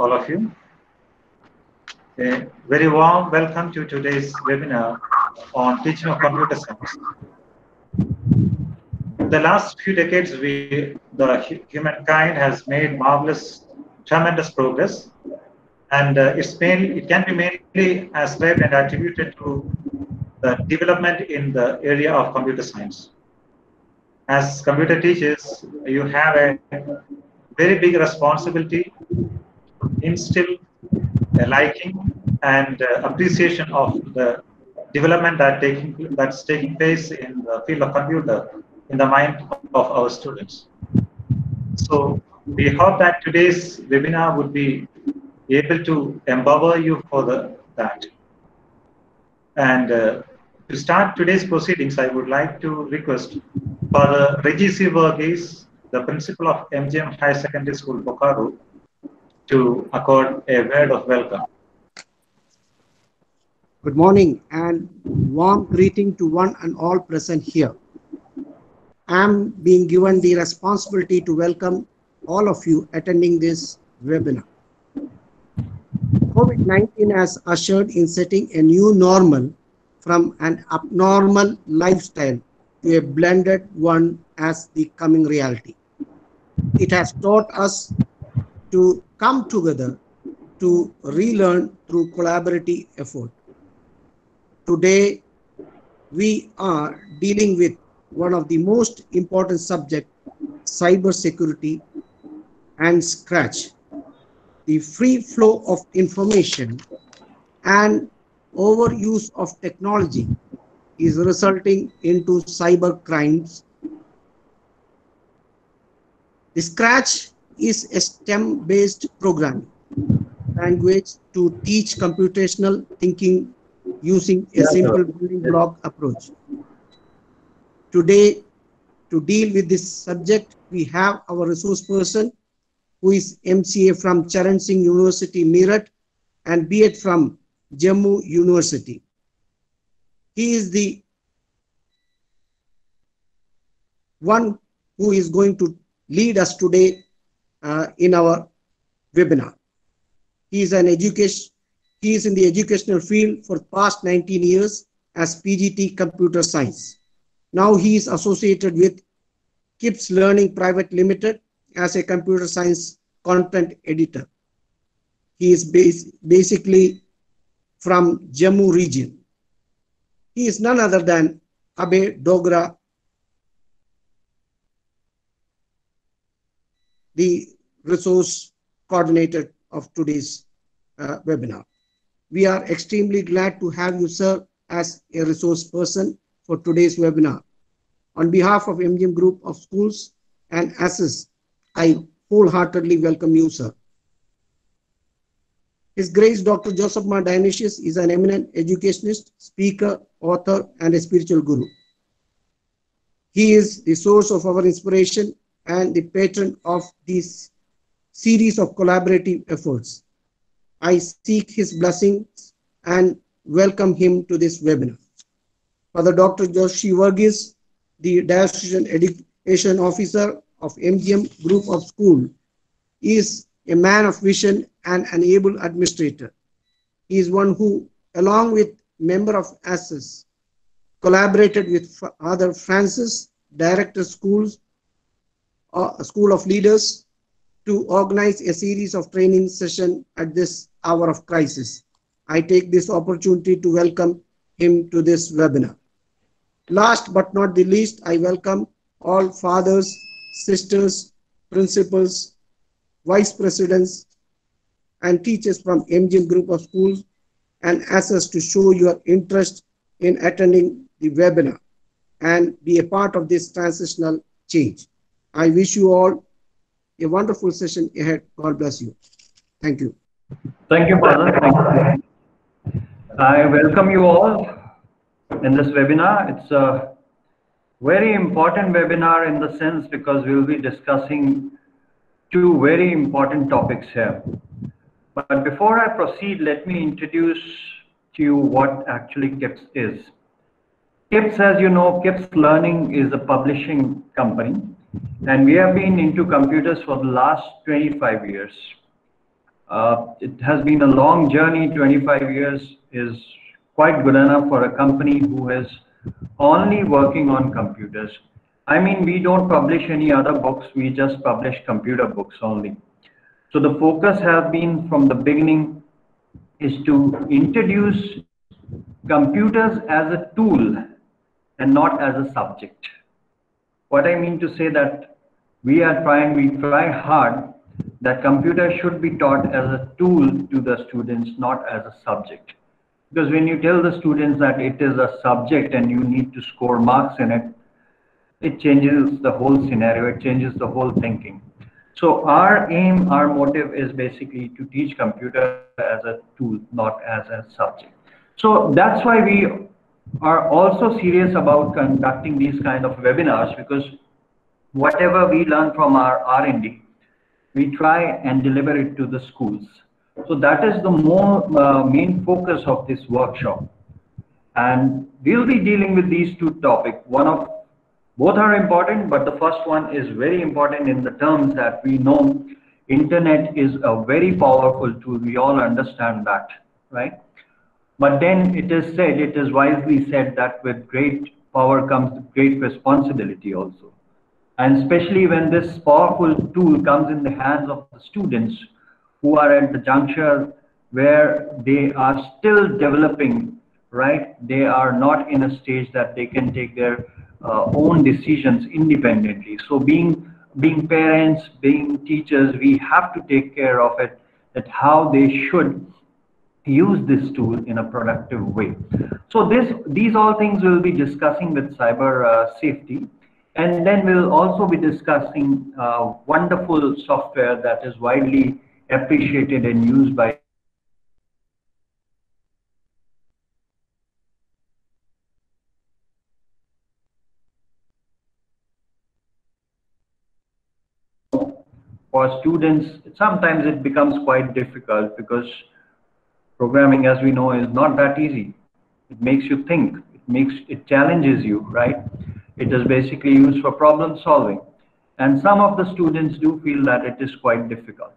all of you. A very warm welcome to today's webinar on teaching of computer science. The last few decades, we, the humankind has made marvelous, tremendous progress, and uh, it's mainly, it can be mainly ascribed and attributed to the development in the area of computer science. As computer teachers, you have a very big responsibility instill a liking and uh, appreciation of the development that taking that's taking place in the field of computer in the mind of our students. So we hope that today's webinar would be able to empower you for the, that. And uh, to start today's proceedings, I would like to request Father Regis Varghese, the principal of MGM High Secondary School, Bokaro, to accord a word of welcome. Good morning and warm greeting to one and all present here. I am being given the responsibility to welcome all of you attending this webinar. COVID-19 has ushered in setting a new normal from an abnormal lifestyle to a blended one as the coming reality. It has taught us to come together to relearn through collaborative effort. Today, we are dealing with one of the most important subject, cyber security and scratch. The free flow of information and overuse of technology is resulting into cyber crimes. The Scratch is a STEM-based programming language to teach computational thinking using a simple building block approach. Today, to deal with this subject, we have our resource person who is MCA from Charan Singh University, Meerut, and BEd from Jammu University. He is the one who is going to lead us today uh, in our webinar. He is an education, he is in the educational field for past 19 years as PGT Computer Science. Now he is associated with KIPS Learning Private Limited as a computer science content editor. He is bas basically from Jammu region. He is none other than Abhay Dogra, the resource coordinator of today's uh, webinar. We are extremely glad to have you, sir, as a resource person for today's webinar. On behalf of MGM Group of Schools and ASIS, I wholeheartedly welcome you, sir. His Grace Dr. Joseph Mar Dionysius is an eminent educationist, speaker, author, and a spiritual guru. He is the source of our inspiration and the patron of this series of collaborative efforts. I seek his blessings and welcome him to this webinar. Father Dr. Joshi Varghese, the Diocesan Education Officer of MGM Group of School, is a man of vision and an able administrator. He is one who, along with member of ASIS, collaborated with Father Francis, director schools, uh, School of Leaders, to organize a series of training session at this hour of crisis. I take this opportunity to welcome him to this webinar. Last but not the least, I welcome all fathers, sisters, principals, vice presidents, and teachers from MGM Group of Schools and ask us to show your interest in attending the webinar and be a part of this transitional change. I wish you all a wonderful session ahead. God bless you. Thank you. Thank you, Father. Thank you. I welcome you all in this webinar. It's a very important webinar in the sense because we'll be discussing two very important topics here. But before I proceed, let me introduce to you what actually KIPS is. KIPS, as you know, KIPS Learning is a publishing company, and we have been into computers for the last 25 years. Uh, it has been a long journey. 25 years is quite good enough for a company who is only working on computers. I mean, we don't publish any other books. We just publish computer books only. So the focus has been from the beginning is to introduce computers as a tool and not as a subject. What I mean to say that we are trying, we try hard that computer should be taught as a tool to the students, not as a subject. Because when you tell the students that it is a subject and you need to score marks in it, it changes the whole scenario, it changes the whole thinking. So our aim, our motive is basically to teach computer as a tool, not as a subject. So that's why we are also serious about conducting these kind of webinars because whatever we learn from our R&D, we try and deliver it to the schools. So that is the more uh, main focus of this workshop. And we'll be dealing with these two topics. One of both are important, but the first one is very important in the terms that we know internet is a very powerful tool. We all understand that, right? But then it is said, it is wisely said that with great power comes great responsibility also. And especially when this powerful tool comes in the hands of the students who are at the juncture where they are still developing right? They are not in a stage that they can take their uh, own decisions independently. So being being parents being teachers we have to take care of it that how they should use this tool in a productive way. So this these all things we'll be discussing with cyber uh, safety. And then we'll also be discussing uh, wonderful software that is widely appreciated and used by for students, sometimes it becomes quite difficult because programming, as we know, is not that easy. It makes you think, it makes, it challenges you, right? It is basically used for problem solving. And some of the students do feel that it is quite difficult.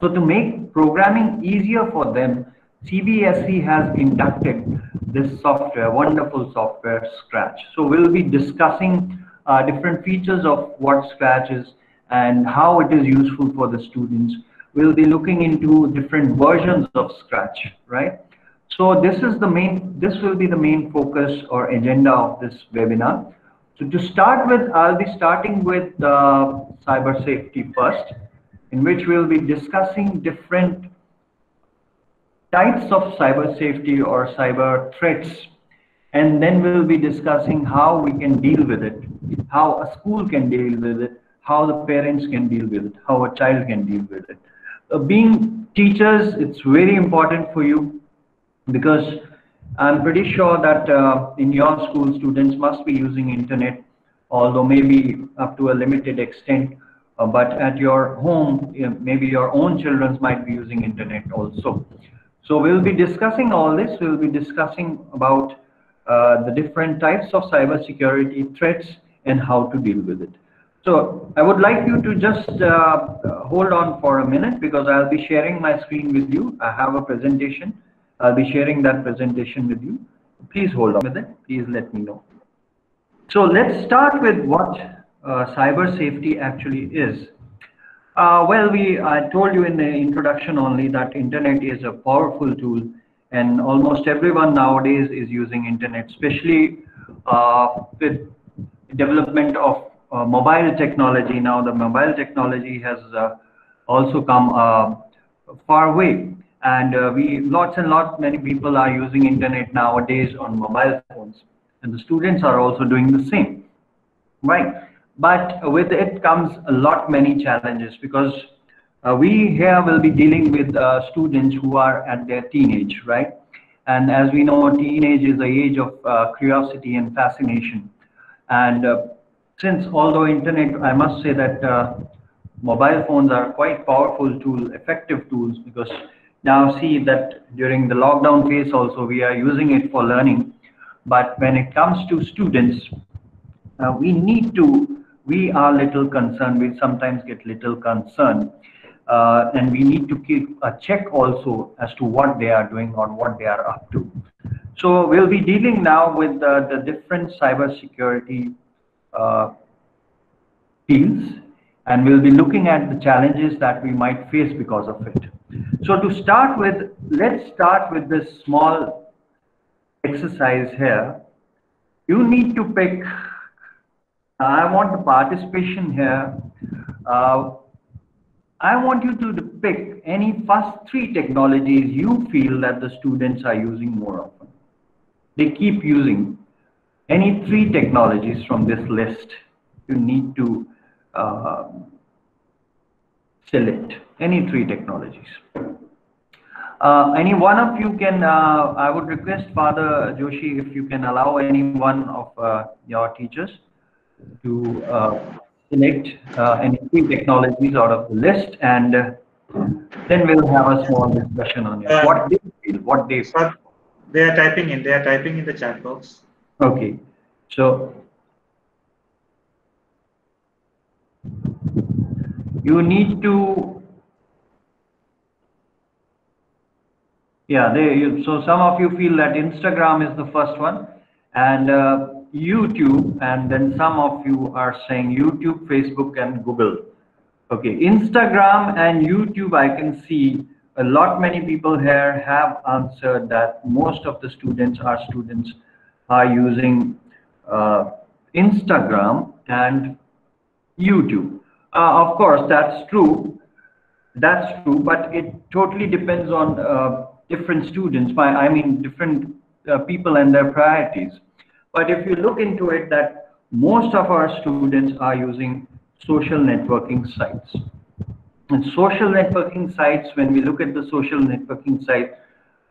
So to make programming easier for them, CBSE has inducted this software, wonderful software, Scratch. So we'll be discussing uh, different features of what Scratch is and how it is useful for the students. We'll be looking into different versions of Scratch, right? So this is the main, this will be the main focus or agenda of this webinar. So to start with, I'll be starting with uh, cyber safety first, in which we'll be discussing different types of cyber safety or cyber threats. And then we'll be discussing how we can deal with it, how a school can deal with it, how the parents can deal with it, how a child can deal with it. Uh, being teachers, it's very important for you because I'm pretty sure that uh, in your school students must be using internet, although maybe up to a limited extent. Uh, but at your home, maybe your own children might be using internet also. So we'll be discussing all this. We'll be discussing about uh, the different types of cybersecurity threats and how to deal with it. So I would like you to just uh, hold on for a minute because I'll be sharing my screen with you. I have a presentation I'll be sharing that presentation with you. Please hold on with it. Please let me know. So let's start with what uh, cyber safety actually is. Uh, well, we I told you in the introduction only that internet is a powerful tool and almost everyone nowadays is using internet, especially uh, with development of uh, mobile technology. Now the mobile technology has uh, also come uh, far way and uh, we lots and lots many people are using internet nowadays on mobile phones. And the students are also doing the same. Right. But with it comes a lot many challenges because uh, we here will be dealing with uh, students who are at their teenage right? And as we know teenage is the age of curiosity and fascination. And since although internet i must say that uh, mobile phones are quite powerful tools, effective tools because now see that during the lockdown phase also we are using it for learning but when it comes to students uh, we need to we are little concerned we sometimes get little concerned uh, and we need to keep a check also as to what they are doing or what they are up to. So we'll be dealing now with the, the different cybersecurity uh, fields, and we'll be looking at the challenges that we might face because of it. So to start with, let's start with this small exercise here. You need to pick, I want the participation here. Uh, I want you to pick any first three technologies you feel that the students are using more often. They keep using any three technologies from this list. You need to uh, select any three technologies. Uh, any one of you can, uh, I would request Father Joshi if you can allow any one of uh, your teachers to uh, select uh, any three technologies out of the list and then we'll have a small discussion on it. What they feel, what they feel. They are typing in. They are typing in the chat box. Okay, so you need to, yeah, you, so some of you feel that Instagram is the first one and uh, YouTube, and then some of you are saying YouTube, Facebook, and Google. Okay, Instagram and YouTube, I can see a lot many people here have answered that most of the students, are students, are using uh, Instagram and YouTube. Uh, of course, that's true. That's true, but it totally depends on uh, different students. By I mean different uh, people and their priorities. But if you look into it, that most of our students are using social networking sites. And social networking sites, when we look at the social networking site,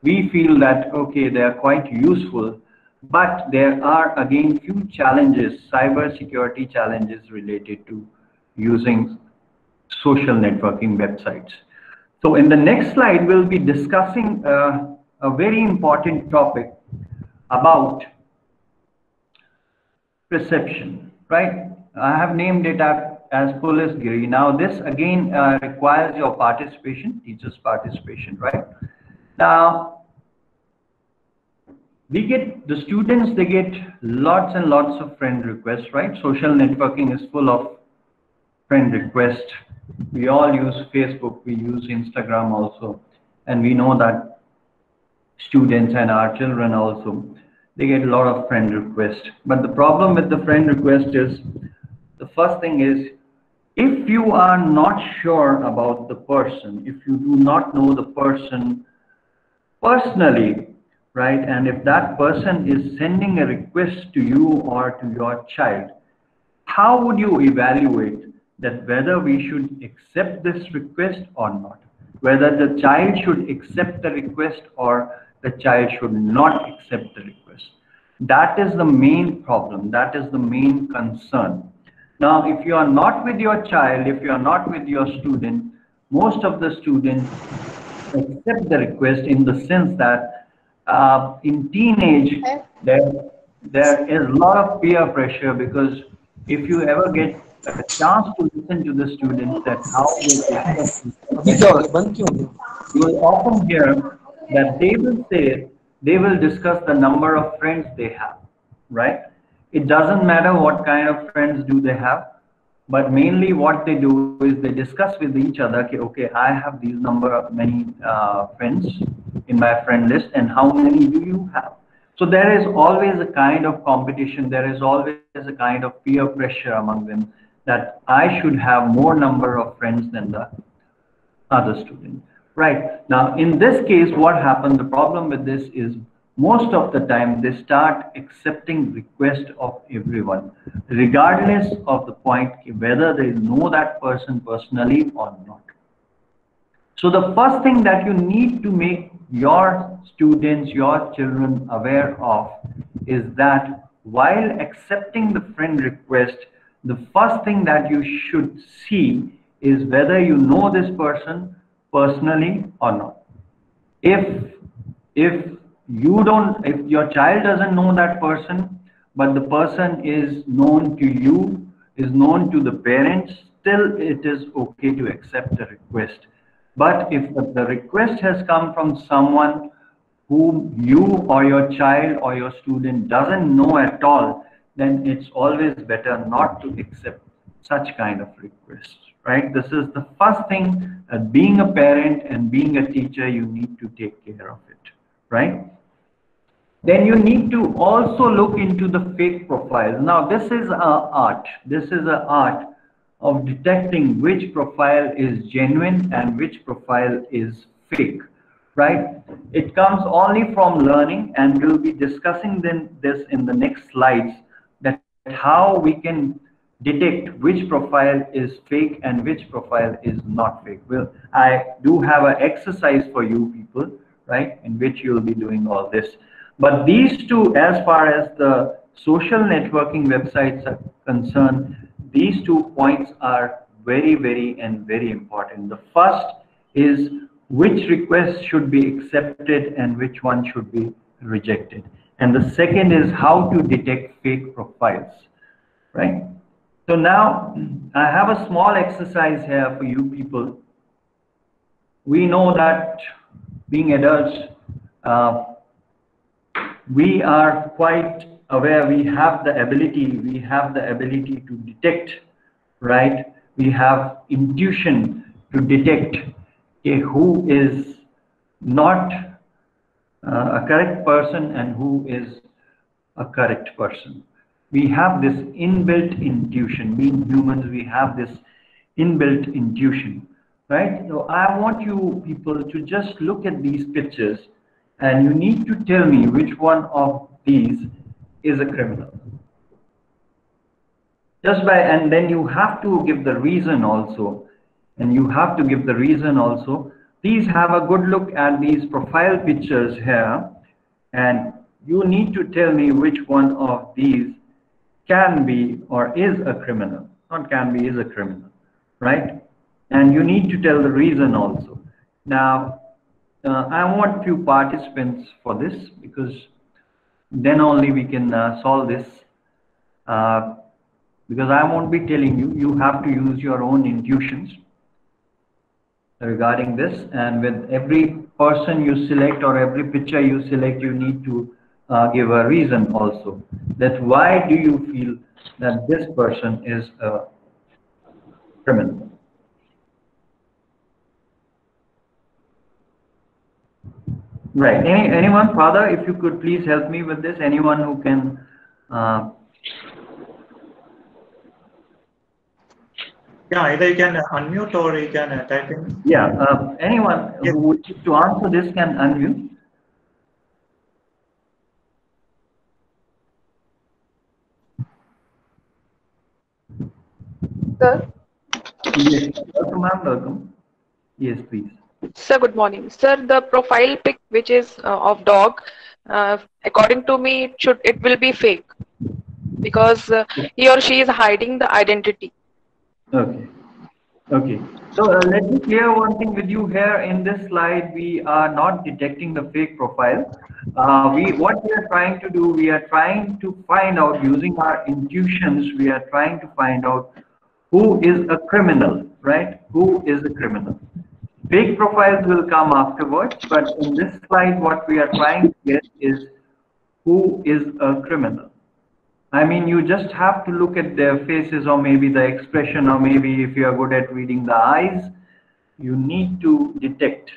we feel that, okay, they are quite useful, but there are again few challenges, cyber security challenges related to using social networking websites. So in the next slide, we'll be discussing uh, a very important topic about perception, right? I have named it as police giri. Now this again uh, requires your participation, teachers participation, right? Now, we get, the students, they get lots and lots of friend requests, right? Social networking is full of friend requests. We all use Facebook, we use Instagram also. And we know that students and our children also they get a lot of friend requests. But the problem with the friend request is the first thing is if you are not sure about the person, if you do not know the person personally, right, and if that person is sending a request to you or to your child, how would you evaluate that whether we should accept this request or not? Whether the child should accept the request or the child should not accept the request. That is the main problem. That is the main concern. Now, if you are not with your child, if you are not with your student, most of the students accept the request in the sense that uh, in teenage, there, there is a lot of peer pressure because if you ever get a chance to listen to the students that how they you will often hear that they will say they will discuss the number of friends they have, right? It doesn't matter what kind of friends do they have, but mainly what they do is they discuss with each other, okay, okay I have these number of many uh, friends in my friend list and how many do you have? So there is always a kind of competition. There is always a kind of peer pressure among them that I should have more number of friends than the other student. Right. Now, in this case, what happened, the problem with this is most of the time they start accepting request of everyone, regardless of the point whether they know that person personally or not. So the first thing that you need to make your students, your children aware of is that while accepting the friend request, the first thing that you should see is whether you know this person personally or not. If if you don't, if your child doesn't know that person, but the person is known to you, is known to the parents, still it is okay to accept the request. But if the request has come from someone whom you or your child or your student doesn't know at all, then it's always better not to accept such kind of requests, right? This is the first thing that being a parent and being a teacher, you need to take care of it, right? Then you need to also look into the fake profiles. Now, this is a art. This is an art of detecting which profile is genuine and which profile is fake, right? It comes only from learning and we'll be discussing then this in the next slides that how we can detect which profile is fake and which profile is not fake. Well, I do have an exercise for you people, right, in which you'll be doing all this. But these two, as far as the social networking websites are concerned, these two points are very, very, and very important. The first is which request should be accepted and which one should be rejected. And the second is how to detect fake profiles, right? So now I have a small exercise here for you people. We know that being adults, uh, we are quite aware, we have the ability, we have the ability to detect, right? We have intuition to detect okay, who is not uh, a correct person and who is a correct person. We have this inbuilt intuition. Being humans, we have this inbuilt intuition, right? So I want you people to just look at these pictures and you need to tell me which one of these is a criminal. Just by, and then you have to give the reason also. And you have to give the reason also. Please have a good look at these profile pictures here. And you need to tell me which one of these can be or is a criminal. Not can be, is a criminal, right? And you need to tell the reason also. Now, uh, I want few participants for this because then only we can uh, solve this. Uh, because I won't be telling you, you have to use your own intuitions regarding this. And with every person you select or every picture you select, you need to uh, give a reason also. That why do you feel that this person is a criminal? Right. Any, anyone, Father, if you could please help me with this. Anyone who can. Uh, yeah, either you can unmute or you can uh, type in. Yeah. Uh, anyone yes. who wishes to answer this can unmute. Sir. Yes. Welcome, ma'am. Welcome. Yes, please. Sir, good morning. Sir, the profile pic which is uh, of dog, uh, according to me, it should it will be fake because uh, he or she is hiding the identity. Okay. Okay. So uh, let me clear one thing with you here. In this slide, we are not detecting the fake profile. Uh, we what we are trying to do, we are trying to find out using our intuitions. We are trying to find out who is a criminal, right? Who is a criminal? Fake profiles will come afterwards, but in this slide, what we are trying to get is who is a criminal. I mean, you just have to look at their faces or maybe the expression or maybe if you are good at reading the eyes, you need to detect.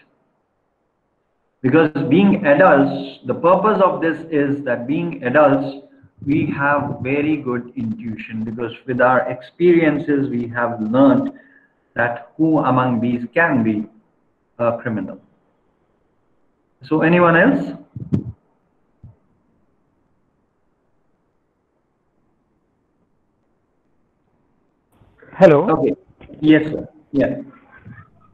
Because being adults, the purpose of this is that being adults, we have very good intuition because with our experiences, we have learned that who among these can be criminal. So anyone else? Hello. Okay. Yes, sir. Yeah.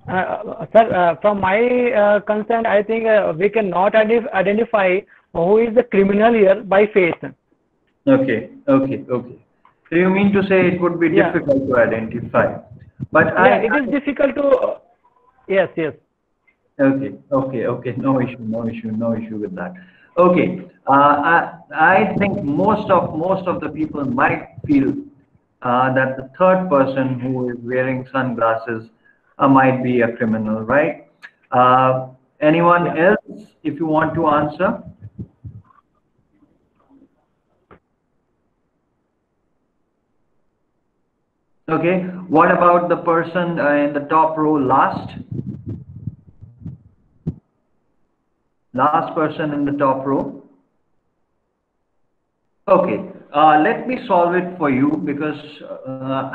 Uh, sir, uh, from my uh, concern, I think uh, we cannot identif identify who is the criminal here by face. Okay, okay, okay. So you mean to say it would be Yeah. difficult to identify? But Yeah, I, it is difficult to. Uh, yes, yes. Okay, okay, okay. No issue, no issue, no issue with that. Okay, uh, I, I think most of most of the people might feel uh, that the third person who is wearing sunglasses uh, might be a criminal, right? Uh, anyone else, if you want to answer? Okay, what about the person uh, in the top row last? Last person in the top row. Okay, uh, let me solve it for you because uh,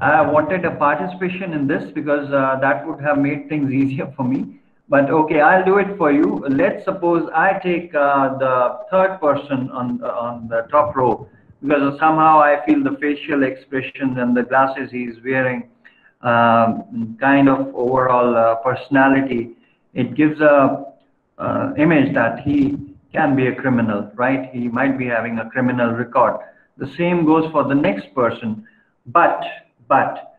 I wanted a participation in this because uh, that would have made things easier for me. But okay, I'll do it for you. Let's suppose I take uh, the third person on, on the top row because somehow I feel the facial expressions and the glasses he's wearing um, kind of overall uh, personality. It gives a uh, image that he can be a criminal, right? He might be having a criminal record. The same goes for the next person. But, but,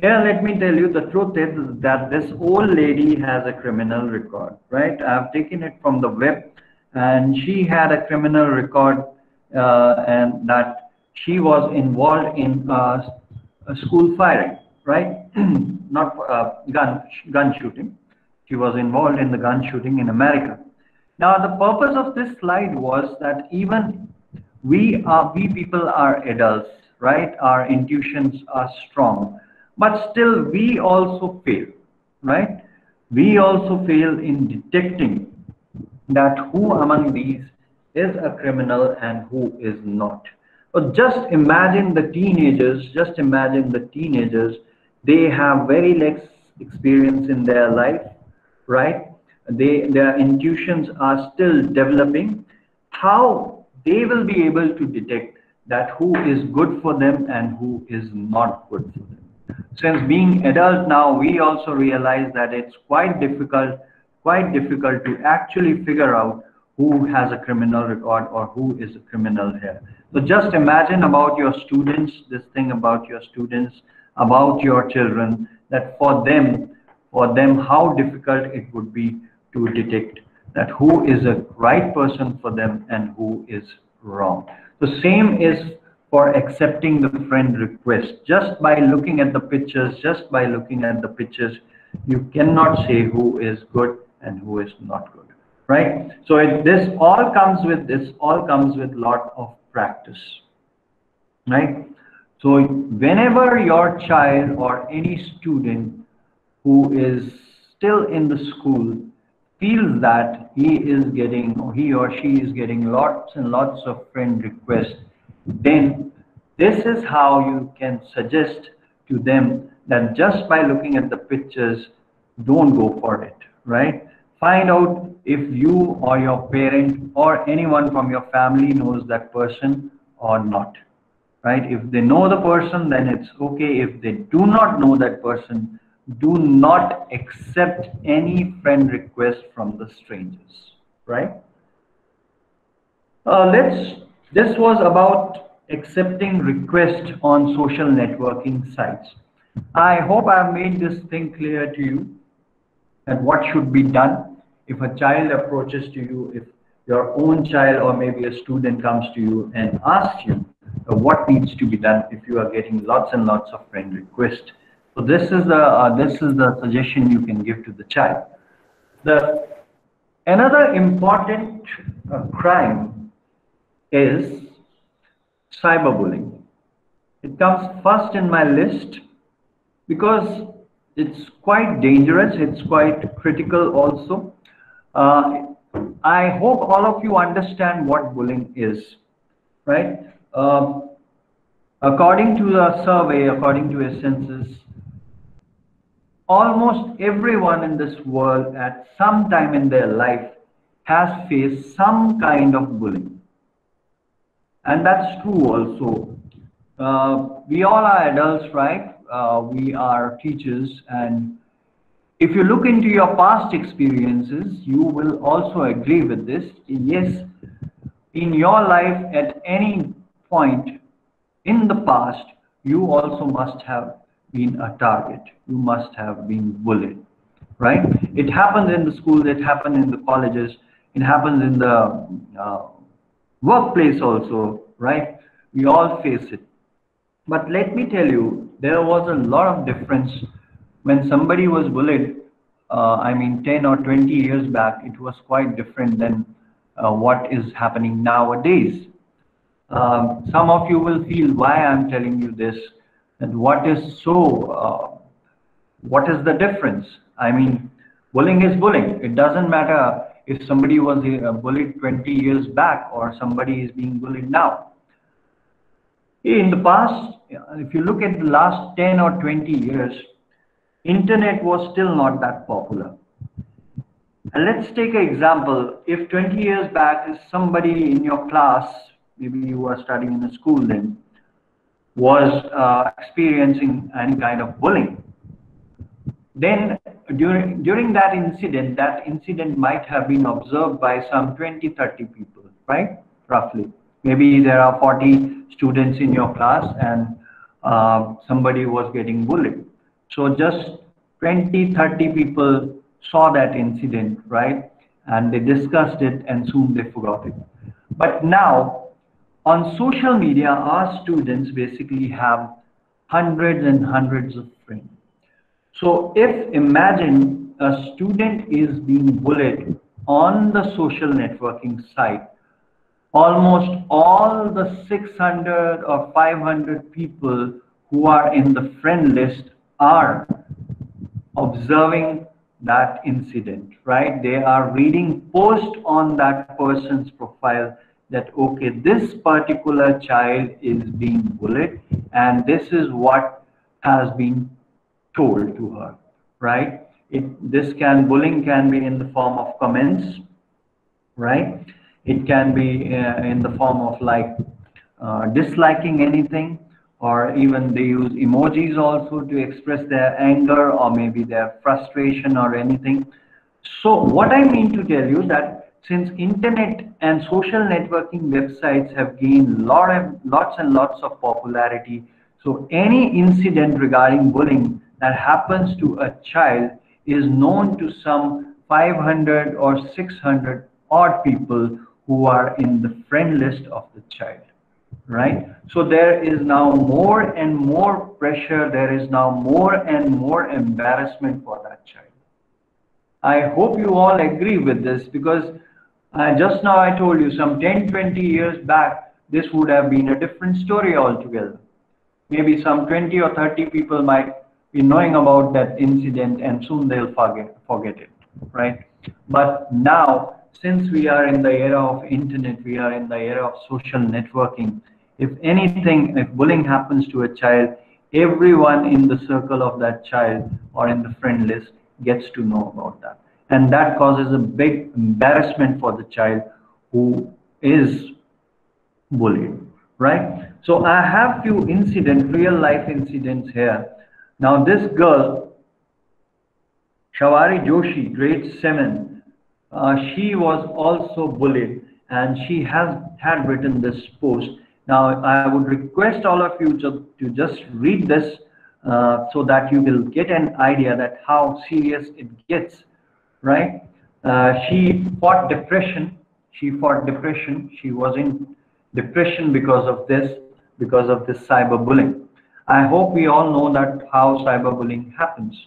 here let me tell you the truth is that this old lady has a criminal record, right? I've taken it from the web and she had a criminal record uh, and that she was involved in uh, a school firing, right? Not uh, gun, gun shooting. She was involved in the gun shooting in America. Now, the purpose of this slide was that even we are, we people are adults, right? Our intuitions are strong, but still we also fail, right? We also fail in detecting that who among these is a criminal and who is not. But just imagine the teenagers, just imagine the teenagers, they have very less experience in their life, right? They, their intuitions are still developing. How they will be able to detect that who is good for them and who is not good for them. Since being adult now, we also realize that it's quite difficult, quite difficult to actually figure out who has a criminal record or who is a criminal here. So just imagine about your students, this thing about your students, about your children, that for them, for them, how difficult it would be to detect that who is a right person for them and who is wrong. The same is for accepting the friend request. Just by looking at the pictures, just by looking at the pictures, you cannot say who is good and who is not good right? So it, this all comes with this all comes with lot of practice, right? So whenever your child or any student who is still in the school feels that he is getting or he or she is getting lots and lots of friend requests, then this is how you can suggest to them that just by looking at the pictures, don't go for it, right? Find out if you or your parent or anyone from your family knows that person or not. Right? If they know the person, then it's okay. If they do not know that person, do not accept any friend request from the strangers. Right? Uh, let's. This was about accepting request on social networking sites. I hope I've made this thing clear to you and what should be done if a child approaches to you, if your own child or maybe a student comes to you and asks you uh, what needs to be done if you are getting lots and lots of friend requests. So this is the uh, this is the suggestion you can give to the child. The another important uh, crime is cyberbullying. It comes first in my list because it's quite dangerous. It's quite critical also. Uh, I hope all of you understand what bullying is, right? Um, according to the survey, according to a census, almost everyone in this world at some time in their life has faced some kind of bullying. And that's true also. Uh, we all are adults, right? Uh, we are teachers and if you look into your past experiences, you will also agree with this. Yes, in your life at any point in the past, you also must have been a target. You must have been bullied, right? It happens in the schools, it happens in the colleges, it happens in the uh, workplace also, right? We all face it. But let me tell you, there was a lot of difference when somebody was bullied. Uh, I mean, 10 or 20 years back, it was quite different than uh, what is happening nowadays. Um, some of you will feel why I'm telling you this, and what is so, uh, what is the difference? I mean, bullying is bullying. It doesn't matter if somebody was uh, bullied 20 years back or somebody is being bullied now. In the past, if you look at the last 10 or 20 years, internet was still not that popular. And let's take an example. If 20 years back, somebody in your class, maybe you were studying in a school then, was uh, experiencing any kind of bullying, then during during that incident, that incident might have been observed by some 20, 30 people, right? Roughly. Maybe there are 40 students in your class and uh, somebody was getting bullied. So just 20, 30 people saw that incident, right? And they discussed it and soon they forgot it. But now on social media, our students basically have hundreds and hundreds of friends. So if imagine a student is being bullied on the social networking site, almost all the 600 or 500 people who are in the friend list are observing that incident, right? They are reading post on that person's profile that, okay, this particular child is being bullied and this is what has been told to her, right? It, this can, bullying can be in the form of comments, right? It can be uh, in the form of like uh, disliking anything, or even they use emojis also to express their anger or maybe their frustration or anything. So what I mean to tell you that since internet and social networking websites have gained lot of, lots and lots of popularity, so any incident regarding bullying that happens to a child is known to some 500 or 600 odd people who are in the friend list of the child right? So there is now more and more pressure there is now more and more embarrassment for that child. I hope you all agree with this because uh, just now i told you some 10 20 years back this would have been a different story altogether. Maybe some 20 or 30 people might be knowing about that incident and soon they'll forget forget it right? But now since we are in the era of internet we are in the era of social networking if anything if bullying happens to a child everyone in the circle of that child or in the friend list gets to know about that and that causes a big embarrassment for the child who is bullied right? So i have few incident real life incidents here. Now this girl, Shavari Joshi, grade 7, uh, she was also bullied and she has had written this post. Now I would request all of you to, to just read this uh, so that you will get an idea that how serious it gets, right? Uh, she fought depression. She fought depression. She was in depression because of this, because of this cyberbullying. I hope we all know that how cyberbullying happens,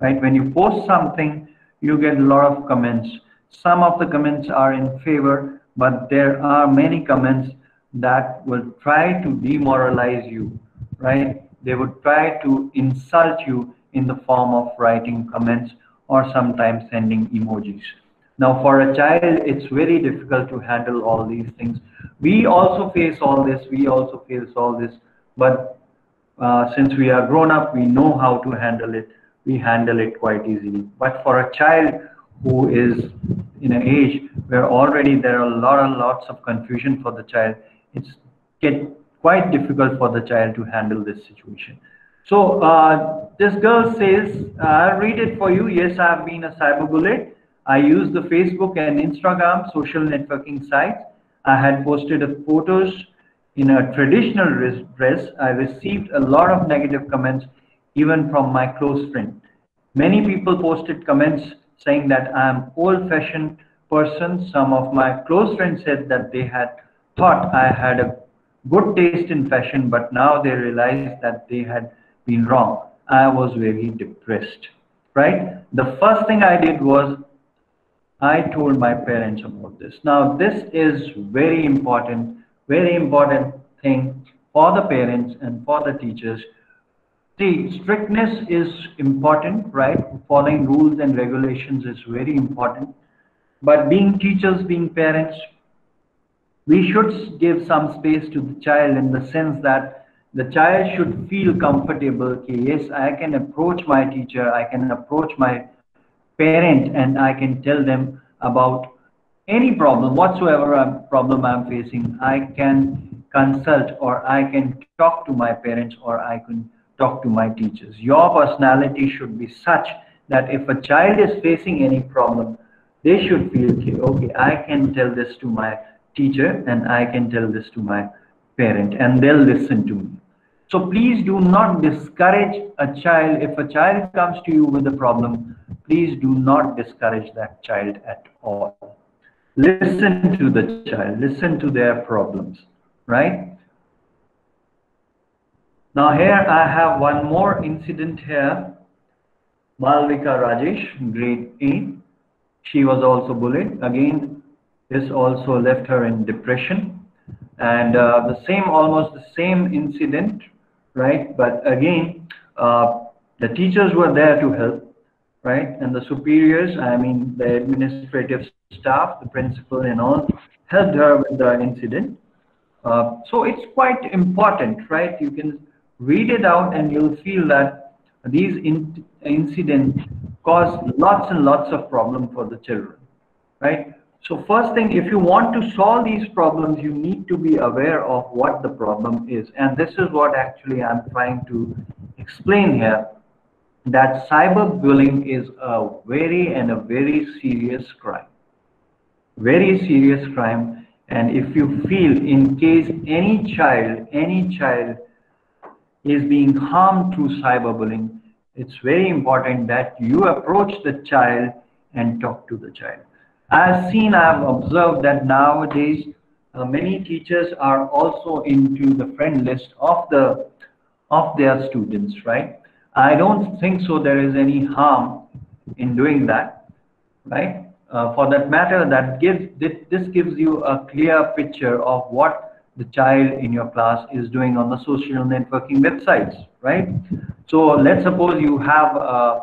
right? When you post something, you get a lot of comments. Some of the comments are in favor, but there are many comments that will try to demoralize you, right? They would try to insult you in the form of writing comments or sometimes sending emojis. Now, for a child, it's very difficult to handle all these things. We also face all this, we also face all this, but uh, since we are grown up, we know how to handle it. We handle it quite easily. But for a child who is in an age where already there are a lot and lots of confusion for the child, it's get quite difficult for the child to handle this situation. So uh, this girl says, I'll read it for you. Yes, I've been a cyberbully. I use the Facebook and Instagram social networking sites. I had posted a photos in a traditional dress, I received a lot of negative comments, even from my close friend. Many people posted comments saying that I am old-fashioned person. Some of my close friends said that they had thought I had a good taste in fashion, but now they realized that they had been wrong. I was very depressed, right? The first thing I did was I told my parents about this. Now, this is very important, very important thing for the parents and for the teachers. See, strictness is important, right? Following rules and regulations is very important. But being teachers, being parents, we should give some space to the child in the sense that the child should feel comfortable okay, yes i can approach my teacher i can approach my parent and i can tell them about any problem whatsoever uh, problem i'm facing i can consult or i can talk to my parents or i can talk to my teachers your personality should be such that if a child is facing any problem they should feel okay, okay i can tell this to my teacher and I can tell this to my parent and they'll listen to me. So please do not discourage a child. If a child comes to you with a problem, please do not discourage that child at all. Listen to the child, listen to their problems, right? Now here I have one more incident here. Malvika Rajesh, grade 8. She was also bullied. Again, this also left her in depression. And uh, the same, almost the same incident, right? But again, uh, the teachers were there to help, right? And the superiors, I mean, the administrative staff, the principal and all, helped her with the incident. Uh, so it's quite important, right? You can read it out and you'll feel that these in incidents cause lots and lots of problem for the children, right? So first thing, if you want to solve these problems, you need to be aware of what the problem is. And this is what actually I'm trying to explain here, that cyberbullying is a very and a very serious crime. Very serious crime. And if you feel in case any child, any child is being harmed through cyberbullying, it's very important that you approach the child and talk to the child. I've seen, I've observed that nowadays uh, many teachers are also into the friend list of the of their students, right? I don't think so. There is any harm in doing that, right? Uh, for that matter, that gives this gives you a clear picture of what the child in your class is doing on the social networking websites, right? So let's suppose you have a,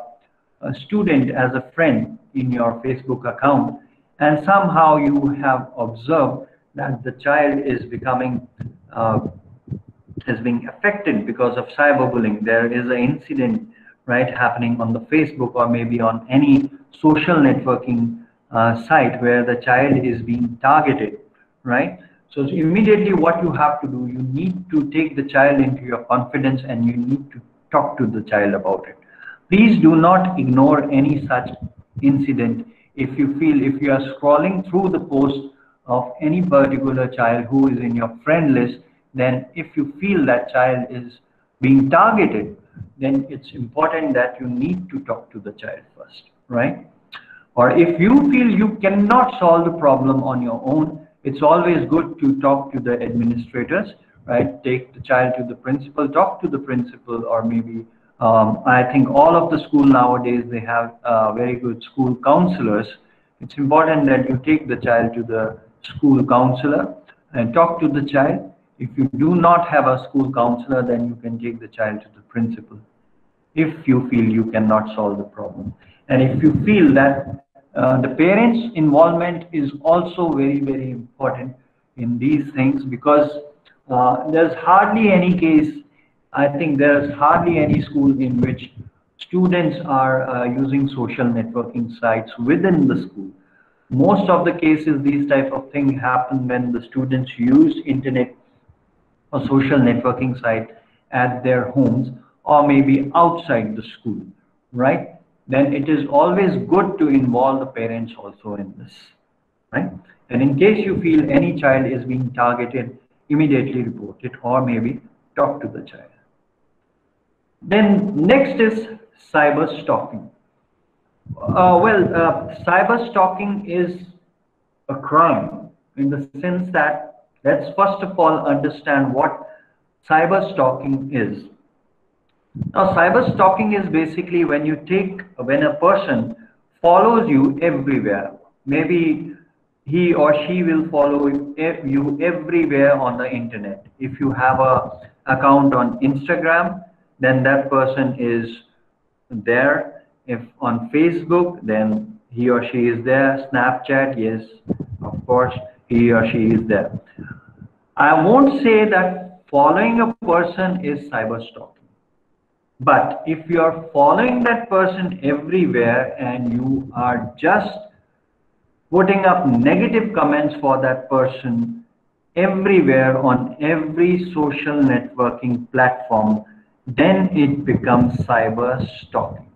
a student as a friend in your Facebook account and somehow you have observed that the child is becoming uh, is being affected because of cyberbullying. There is an incident right happening on the facebook or maybe on any social networking uh, site where the child is being targeted right? So immediately what you have to do you need to take the child into your confidence and you need to talk to the child about it. Please do not ignore any such incident if you feel if you are scrolling through the post of any particular child who is in your friend list then if you feel that child is being targeted then it's important that you need to talk to the child first right? Or if you feel you cannot solve the problem on your own it's always good to talk to the administrators right? Take the child to the principal talk to the principal or maybe um, I think all of the school nowadays, they have uh, very good school counselors. It's important that you take the child to the school counselor and talk to the child. If you do not have a school counselor, then you can take the child to the principal if you feel you cannot solve the problem. And if you feel that uh, the parents' involvement is also very, very important in these things because uh, there's hardly any case I think there's hardly any school in which students are uh, using social networking sites within the school. Most of the cases, these type of things happen when the students use internet or social networking site at their homes or maybe outside the school, right? Then it is always good to involve the parents also in this, right? And in case you feel any child is being targeted, immediately report it or maybe talk to the child. Then next is cyber stalking. Uh, well, uh, cyber stalking is a crime in the sense that Let's first of all understand what cyber stalking is. Now, cyber stalking is basically when you take, when a person follows you everywhere. Maybe he or she will follow you everywhere on the internet. If you have a account on Instagram, then that person is there. If on Facebook, then he or she is there. Snapchat, yes, of course, he or she is there. I won't say that following a person is cyber stalking. But if you are following that person everywhere and you are just putting up negative comments for that person everywhere on every social networking platform, then it becomes cyber stalking.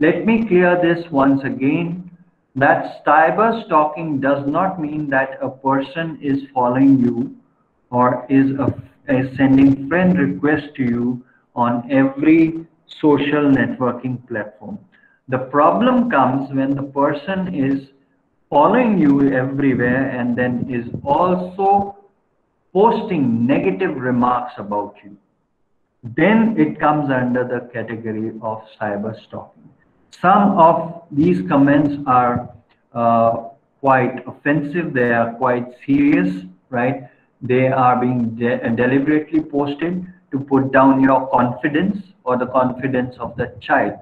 Let me clear this once again that cyber stalking does not mean that a person is following you or is, a, is sending friend requests to you on every social networking platform. The problem comes when the person is following you everywhere and then is also posting negative remarks about you. Then it comes under the category of cyber stalking. Some of these comments are uh, quite offensive, they are quite serious, right? They are being de deliberately posted to put down your confidence or the confidence of the child.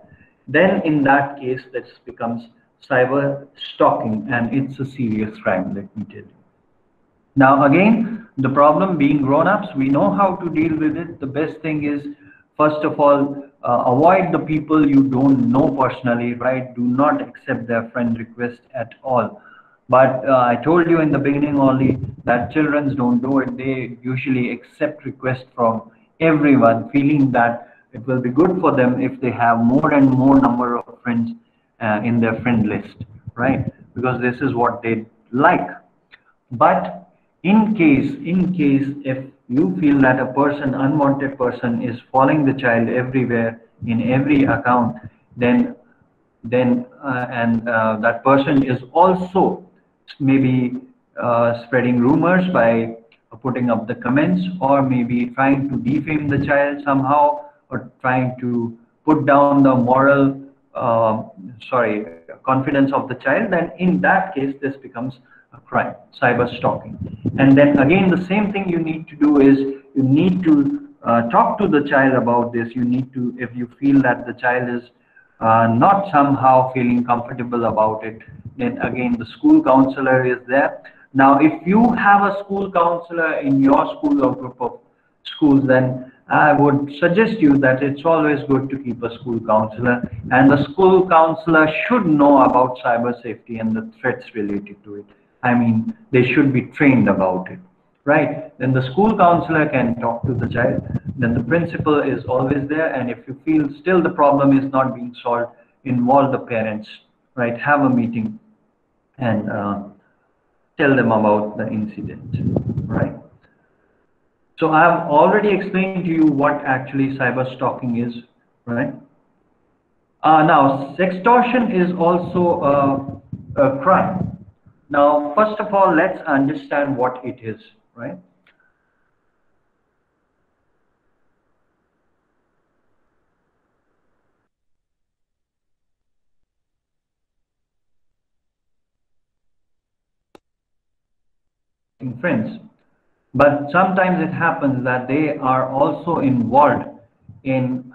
Then in that case, this becomes cyber stalking and it's a serious crime, let me tell you. Now again, the problem being grown-ups, we know how to deal with it. The best thing is, first of all, uh, avoid the people you don't know personally, right? Do not accept their friend request at all. But uh, I told you in the beginning only that children don't do it. They usually accept requests from everyone, feeling that it will be good for them if they have more and more number of friends uh, in their friend list, right? Because this is what they like. But in case, in case if you feel that a person, unwanted person is following the child everywhere in every account, then then uh, and uh, that person is also maybe uh, spreading rumors by putting up the comments or maybe trying to defame the child somehow or trying to put down the moral uh, sorry, confidence of the child, then in that case, this becomes crime, cyber stalking. And then again, the same thing you need to do is you need to uh, talk to the child about this. You need to, if you feel that the child is uh, not somehow feeling comfortable about it, then again, the school counselor is there. Now, if you have a school counselor in your school or group of schools, then I would suggest you that it's always good to keep a school counselor and the school counselor should know about cyber safety and the threats related to it. I mean, they should be trained about it, right? Then the school counselor can talk to the child. Then the principal is always there. And if you feel still the problem is not being solved, involve the parents, right? Have a meeting and uh, tell them about the incident, right? So I've already explained to you what actually cyber stalking is, right? Uh, now, sextortion is also a, a crime. Now, first of all, let's understand what it is, right? friends but sometimes it happens that they are also involved in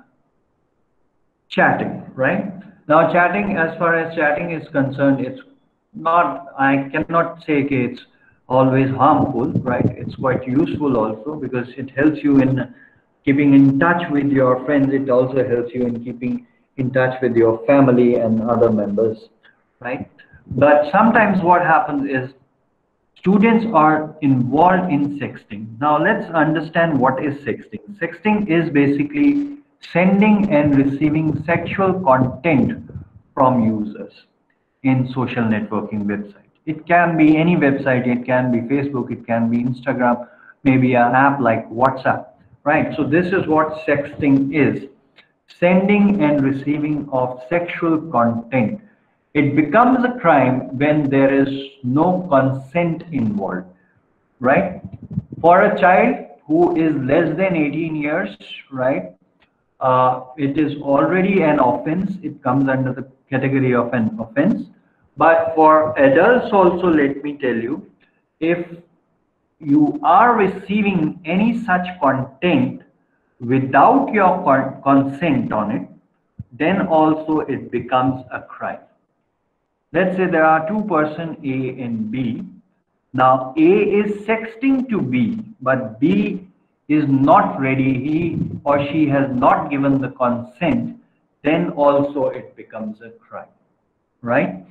chatting, right? Now, chatting, as far as chatting is concerned, it's not, I cannot say it's always harmful, right? It's quite useful also because it helps you in keeping in touch with your friends. It also helps you in keeping in touch with your family and other members, right? But sometimes what happens is students are involved in sexting. Now let's understand what is sexting. Sexting is basically sending and receiving sexual content from users in social networking website. It can be any website, it can be Facebook, it can be Instagram, maybe an app like WhatsApp, right? So this is what sexting is. Sending and receiving of sexual content it becomes a crime when there is no consent involved, right? For a child who is less than 18 years, right, uh, it is already an offense. It comes under the category of an offense. But for adults also, let me tell you, if you are receiving any such content without your con consent on it, then also it becomes a crime. Let's say there are two person A and B. Now A is sexting to B, but B is not ready, he or she has not given the consent, then also it becomes a crime, right?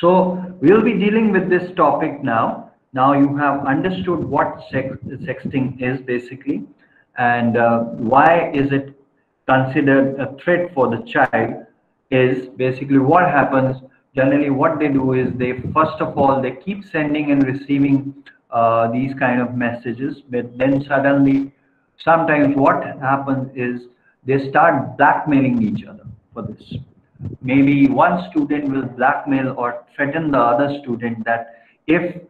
So we'll be dealing with this topic now. Now you have understood what sex, sexting is basically and uh, why is it considered a threat for the child is basically what happens generally what they do is they first of all they keep sending and receiving uh, these kind of messages but then suddenly sometimes what happens is they start blackmailing each other for this. Maybe one student will blackmail or threaten the other student that if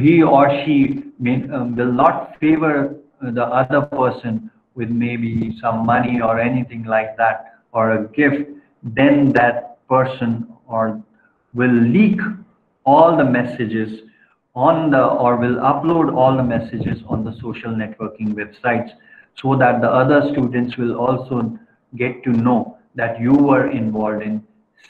he or she may, um, will not favor the other person with maybe some money or anything like that or a gift then that person or will leak all the messages on the or will upload all the messages on the social networking websites so that the other students will also get to know that you were involved in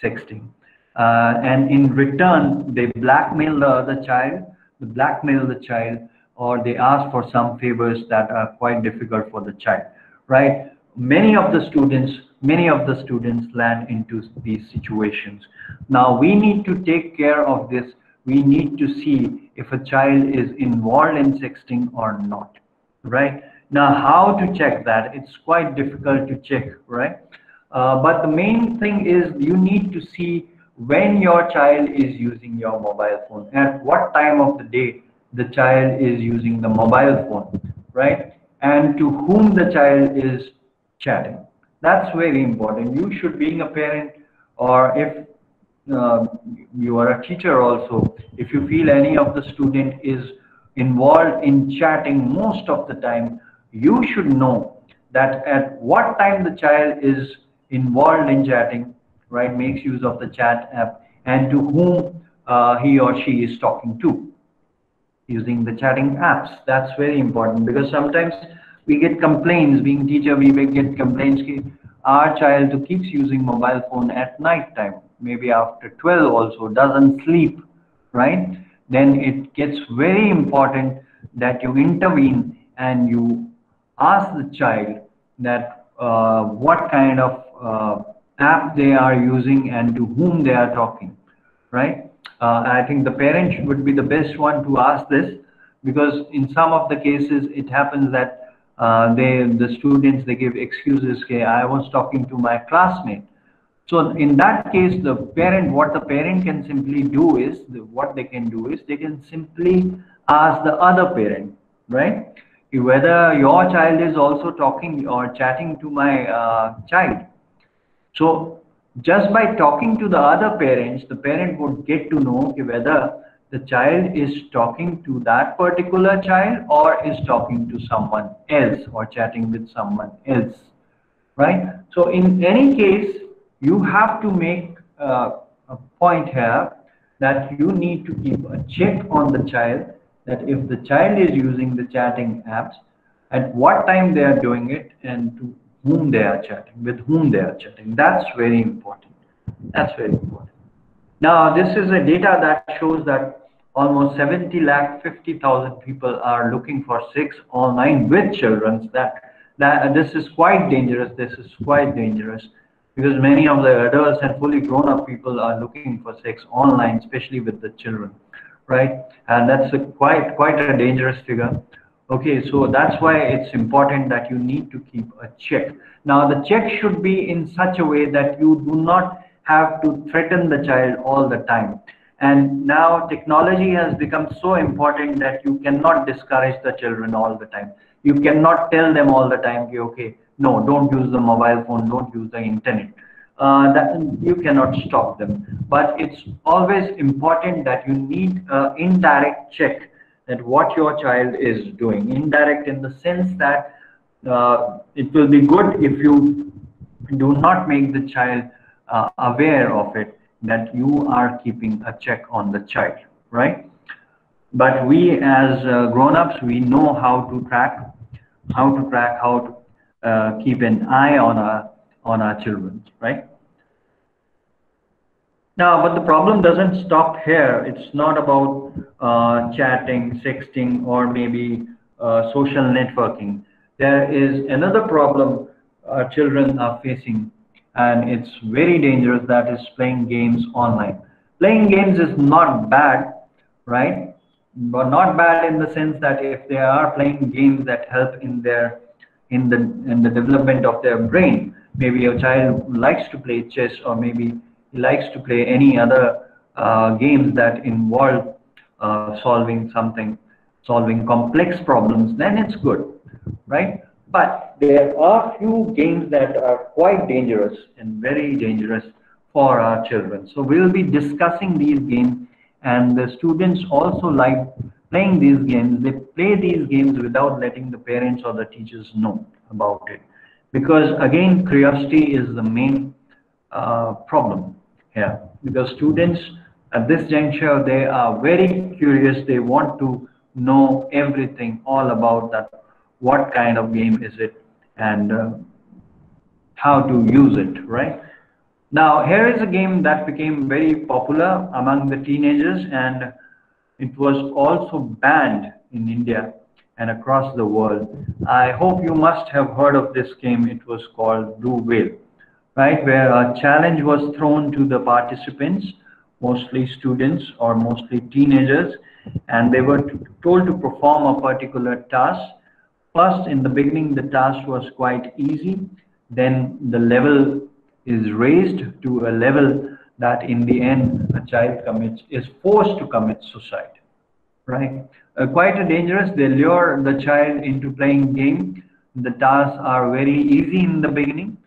sexting. Uh, and in return they blackmail the other child they blackmail the child or they ask for some favors that are quite difficult for the child right? Many of the students many of the students land into these situations. Now we need to take care of this. We need to see if a child is involved in sexting or not right now how to check that it's quite difficult to check right uh, but the main thing is you need to see when your child is using your mobile phone at what time of the day the child is using the mobile phone, right? And to whom the child is chatting. That's very important. You should, being a parent, or if uh, you are a teacher also, if you feel any of the student is involved in chatting most of the time, you should know that at what time the child is involved in chatting, right, makes use of the chat app, and to whom uh, he or she is talking to using the chatting apps. That's very important because sometimes we get complaints, being teacher, we may get complaints our child who keeps using mobile phone at night time, maybe after 12 also, doesn't sleep, right? Then it gets very important that you intervene and you ask the child that uh, what kind of uh, app they are using and to whom they are talking, right? Uh, I think the parent would be the best one to ask this because in some of the cases it happens that uh, they the students they give excuses okay i was talking to my classmate so in that case the parent what the parent can simply do is what they can do is they can simply ask the other parent right whether your child is also talking or chatting to my uh, child so just by talking to the other parents, the parent would get to know whether the child is talking to that particular child or is talking to someone else or chatting with someone else, right? So in any case, you have to make uh, a point here that you need to keep a check on the child that if the child is using the chatting apps, at what time they are doing it and to whom they are chatting, with whom they are chatting. That's very important. That's very important. Now, this is a data that shows that almost 70 lakh 50,000 people are looking for sex online with children. That, that this is quite dangerous. This is quite dangerous because many of the adults and fully grown up people are looking for sex online, especially with the children, right? And that's a quite quite a dangerous figure. Okay, so that's why it's important that you need to keep a check. Now, the check should be in such a way that you do not have to threaten the child all the time. And now technology has become so important that you cannot discourage the children all the time. You cannot tell them all the time, okay, no, don't use the mobile phone, don't use the internet. Uh, that you cannot stop them. But it's always important that you need an indirect check that what your child is doing. Indirect in the sense that uh, it will be good if you do not make the child uh, aware of it, that you are keeping a check on the child, right? But we as uh, grown-ups, we know how to track, how to track, how to uh, keep an eye on our, on our children, right? Now, but the problem doesn't stop here. It's not about uh, chatting, sexting, or maybe uh, social networking. There is another problem our children are facing, and it's very dangerous. That is playing games online. Playing games is not bad, right? But not bad in the sense that if they are playing games that help in their in the in the development of their brain, maybe a child likes to play chess or maybe he likes to play any other uh, games that involve uh, solving something, solving complex problems, then it's good, right? But there are few games that are quite dangerous and very dangerous for our children. So we'll be discussing these games and the students also like playing these games. They play these games without letting the parents or the teachers know about it. Because again, curiosity is the main uh, problem here. Because students at this juncture, they are very curious. They want to know everything all about that. What kind of game is it and uh, how to use it, right? Now, here is a game that became very popular among the teenagers and it was also banned in India and across the world. I hope you must have heard of this game. It was called Blue Whale, right? Where a challenge was thrown to the participants, mostly students or mostly teenagers, and they were told to perform a particular task. First, in the beginning, the task was quite easy. Then the level is raised to a level that in the end a child commits is forced to commit suicide right Uh, quite a dangerous. They lure the child into playing game. The tasks are very easy in the beginning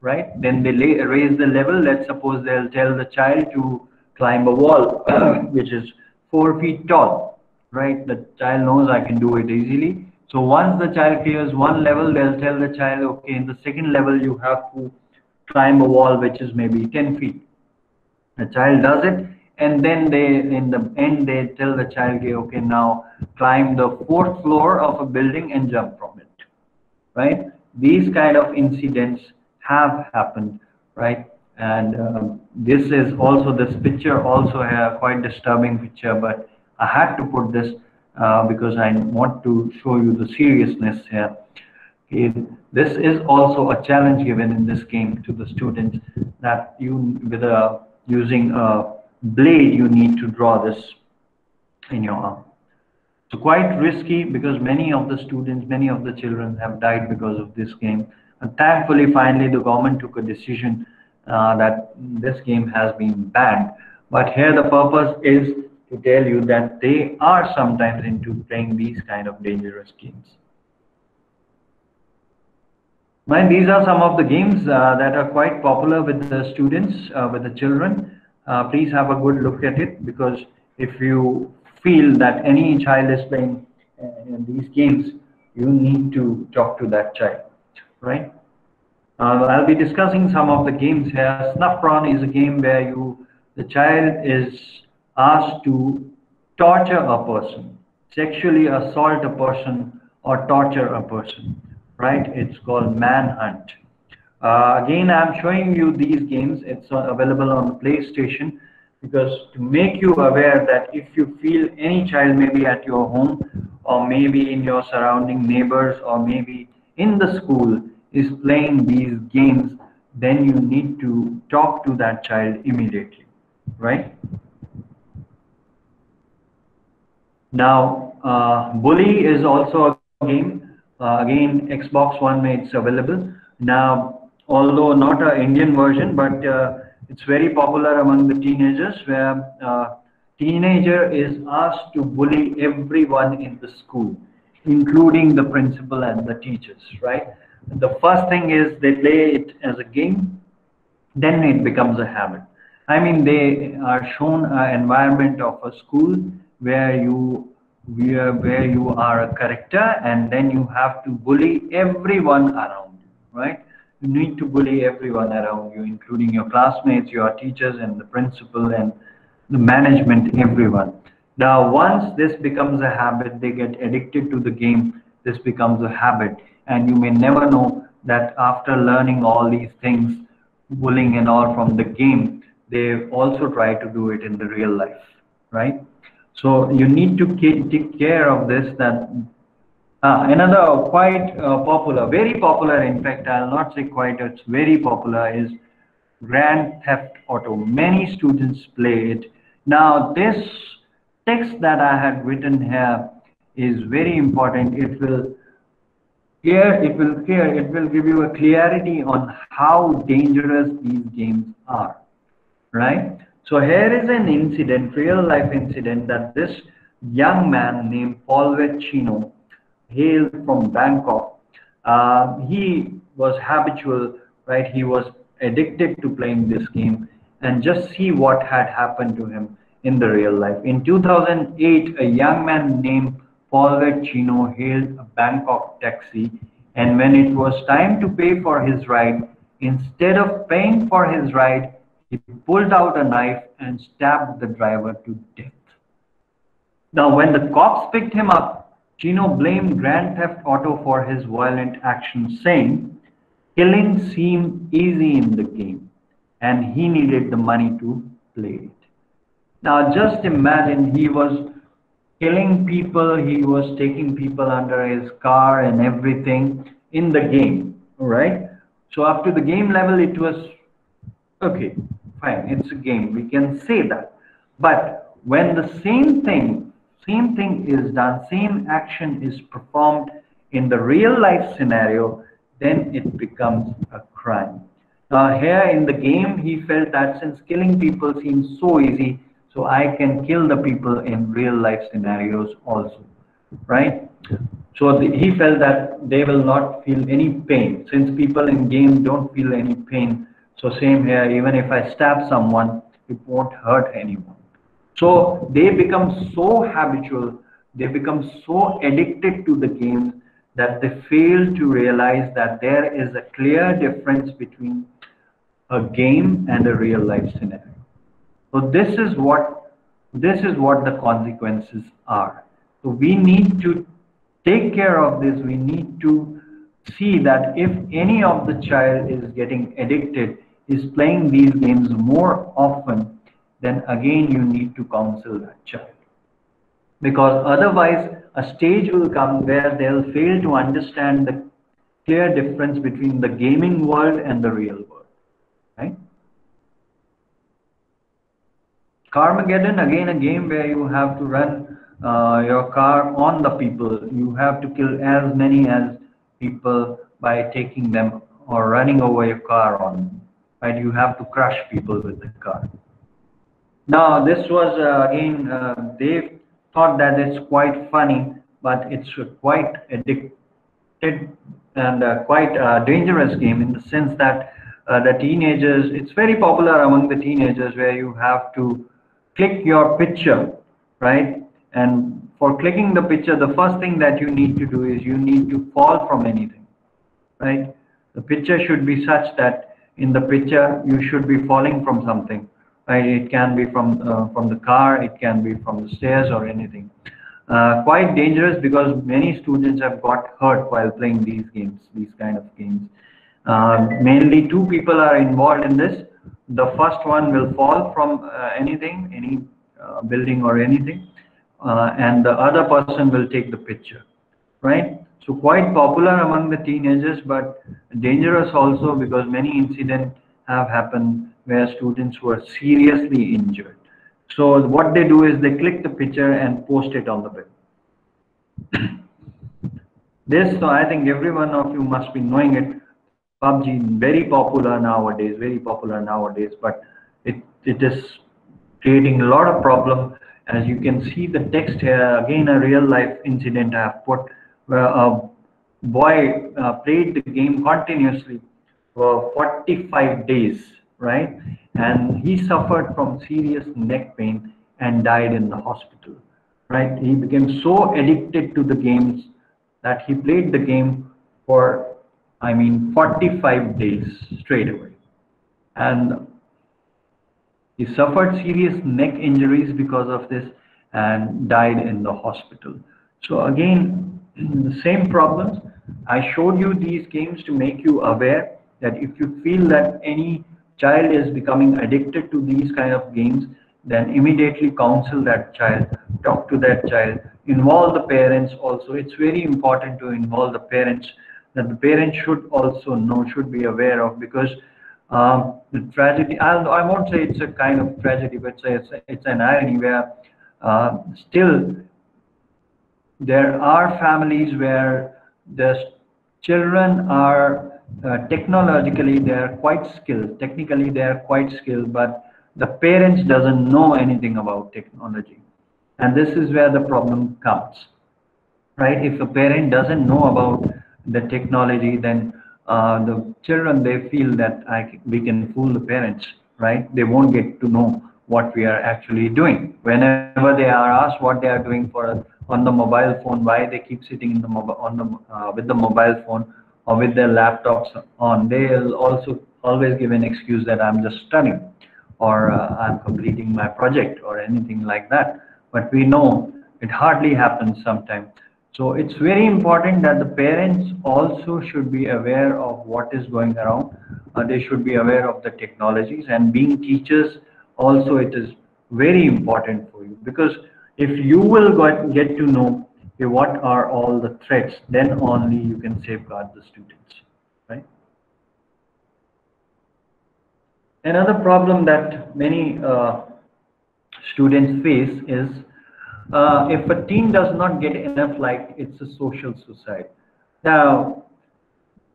right? Then they lay, raise the level. Let's suppose they'll tell the child to climb a wall which is four feet tall right? The child knows i can do it easily. So once the child clears one level they'll tell the child okay in the second level you have to climb a wall which is maybe 10 feet. The child does it and then they in the end they tell the child okay now climb the fourth floor of a building and jump from it. Right? These kind of incidents have happened right? And um, this is also this picture also a quite disturbing picture but i had to put this uh, because i want to show you the seriousness here. Okay. this is also a challenge given in this game to the students that you with a using a blade, you need to draw this in your arm. So quite risky because many of the students, many of the children have died because of this game. And thankfully, finally, the government took a decision uh, that this game has been banned. But here the purpose is to tell you that they are sometimes into playing these kind of dangerous games. Mind, these are some of the games uh, that are quite popular with the students, uh, with the children. Uh, please have a good look at it because if you feel that any child is playing uh, these games, you need to talk to that child, right? Uh, I'll be discussing some of the games here. Snuff Prawn is a game where you, the child is asked to torture a person, sexually assault a person, or torture a person right? It's called Manhunt. Uh, again, I'm showing you these games. It's uh, available on PlayStation because to make you aware that if you feel any child maybe at your home or maybe in your surrounding neighbors or maybe in the school is playing these games, then you need to talk to that child immediately, right? Now, uh, Bully is also a game uh, again, Xbox One, it's available. Now, although not an Indian version, but uh, it's very popular among the teenagers where uh, teenager is asked to bully everyone in the school, including the principal and the teachers, right? The first thing is they play it as a game, then it becomes a habit. I mean, they are shown an environment of a school where you where, where you are a character and then you have to bully everyone around you, right? You need to bully everyone around you, including your classmates, your teachers, and the principal and the management, everyone. Now, once this becomes a habit, they get addicted to the game, this becomes a habit. And you may never know that after learning all these things, bullying and all from the game, they also try to do it in the real life, right? So you need to take care of this. That uh, another quite uh, popular, very popular. In fact, I'll not say quite. It's very popular. Is Grand Theft Auto. Many students play it. Now this text that I had written here is very important. It will clear. It will clear. It will give you a clarity on how dangerous these games are, right? So here is an incident, real life incident that this young man named Polwat Chinno hailed from Bangkok. Uh, he was habitual, right? He was addicted to playing this game and just see what had happened to him in the real life. In 2008, a young man named Polwat Chinno hailed a Bangkok taxi and when it was time to pay for his ride, instead of paying for his ride, he pulled out a knife and stabbed the driver to death. Now, when the cops picked him up, Chinno blamed Grand Theft Auto for his violent actions, saying, Killing seemed easy in the game, and he needed the money to play it. Now, just imagine he was killing people, he was taking people under his car and everything in the game, right? So, up to the game level, it was okay, fine, it's a game. We can say that. But when the same thing, same thing is done, same action is performed in the real life scenario, then it becomes a crime. Now here in the game, he felt that since killing people seems so easy, so I can kill the people in real life scenarios also, right? So the, he felt that they will not feel any pain. Since people in game don't feel any pain, so same here, even if I stab someone, it won't hurt anyone. So they become so habitual, they become so addicted to the games that they fail to realize that there is a clear difference between a game and a real life scenario. So this is what this is what the consequences are. So we need to take care of this. We need to see that if any of the child is getting addicted, is playing these games more often, then again you need to counsel that child. Because otherwise, a stage will come where they'll fail to understand the clear difference between the gaming world and the real world. Right? Carmageddon, again, a game where you have to run uh, your car on the people. You have to kill as many as people by taking them or running over your car on them right? You have to crush people with the car. Now, this was uh, again, uh, they thought that it's quite funny, but it's quite addicted and uh, quite a dangerous game in the sense that uh, the teenagers, it's very popular among the teenagers where you have to click your picture, right? And for clicking the picture, the first thing that you need to do is you need to fall from anything, right? The picture should be such that in the picture you should be falling from something right it can be from uh, from the car it can be from the stairs or anything. Uh, quite dangerous because many students have got hurt while playing these games these kind of games. Uh, mainly two people are involved in this. The first one will fall from uh, anything any uh, building or anything uh, and the other person will take the picture right? So quite popular among the teenagers, but dangerous also because many incidents have happened where students were seriously injured. So what they do is they click the picture and post it on the web. this, so I think every one of you must be knowing it. PUBG, very popular nowadays, very popular nowadays, but it, it is creating a lot of problem. As you can see the text here, again, a real life incident I have put where a boy uh, played the game continuously for 45 days, right? And he suffered from serious neck pain and died in the hospital. right? He became so addicted to the games that he played the game for, I mean, 45 days straight away. And he suffered serious neck injuries because of this and died in the hospital. So again, the same problems. I showed you these games to make you aware that if you feel that any child is becoming addicted to these kind of games, then immediately counsel that child, talk to that child, involve the parents also. It's very important to involve the parents that the parents should also know, should be aware of because um, the tragedy, I, I won't say it's a kind of tragedy, but it's, it's an irony where uh, still there are families where the children are uh, technologically they are quite skilled. Technically they are quite skilled but the parents doesn't know anything about technology. And this is where the problem comes right? If a parent doesn't know about the technology then uh, the children they feel that I, we can fool the parents right? They won't get to know what we are actually doing. Whenever they are asked what they are doing for on the mobile phone why they keep sitting in the mobile on the uh, with the mobile phone or with their laptops on they'll also always give an excuse that i'm just studying or uh, i'm completing my project or anything like that. But we know it hardly happens sometimes. So it's very important that the parents also should be aware of what is going around. Uh, they should be aware of the technologies and being teachers also it is very important for you. Because if you will get to know okay, what are all the threats, then only you can safeguard the students, right? Another problem that many uh, students face is uh, if a teen does not get enough light, it's a social suicide. Now,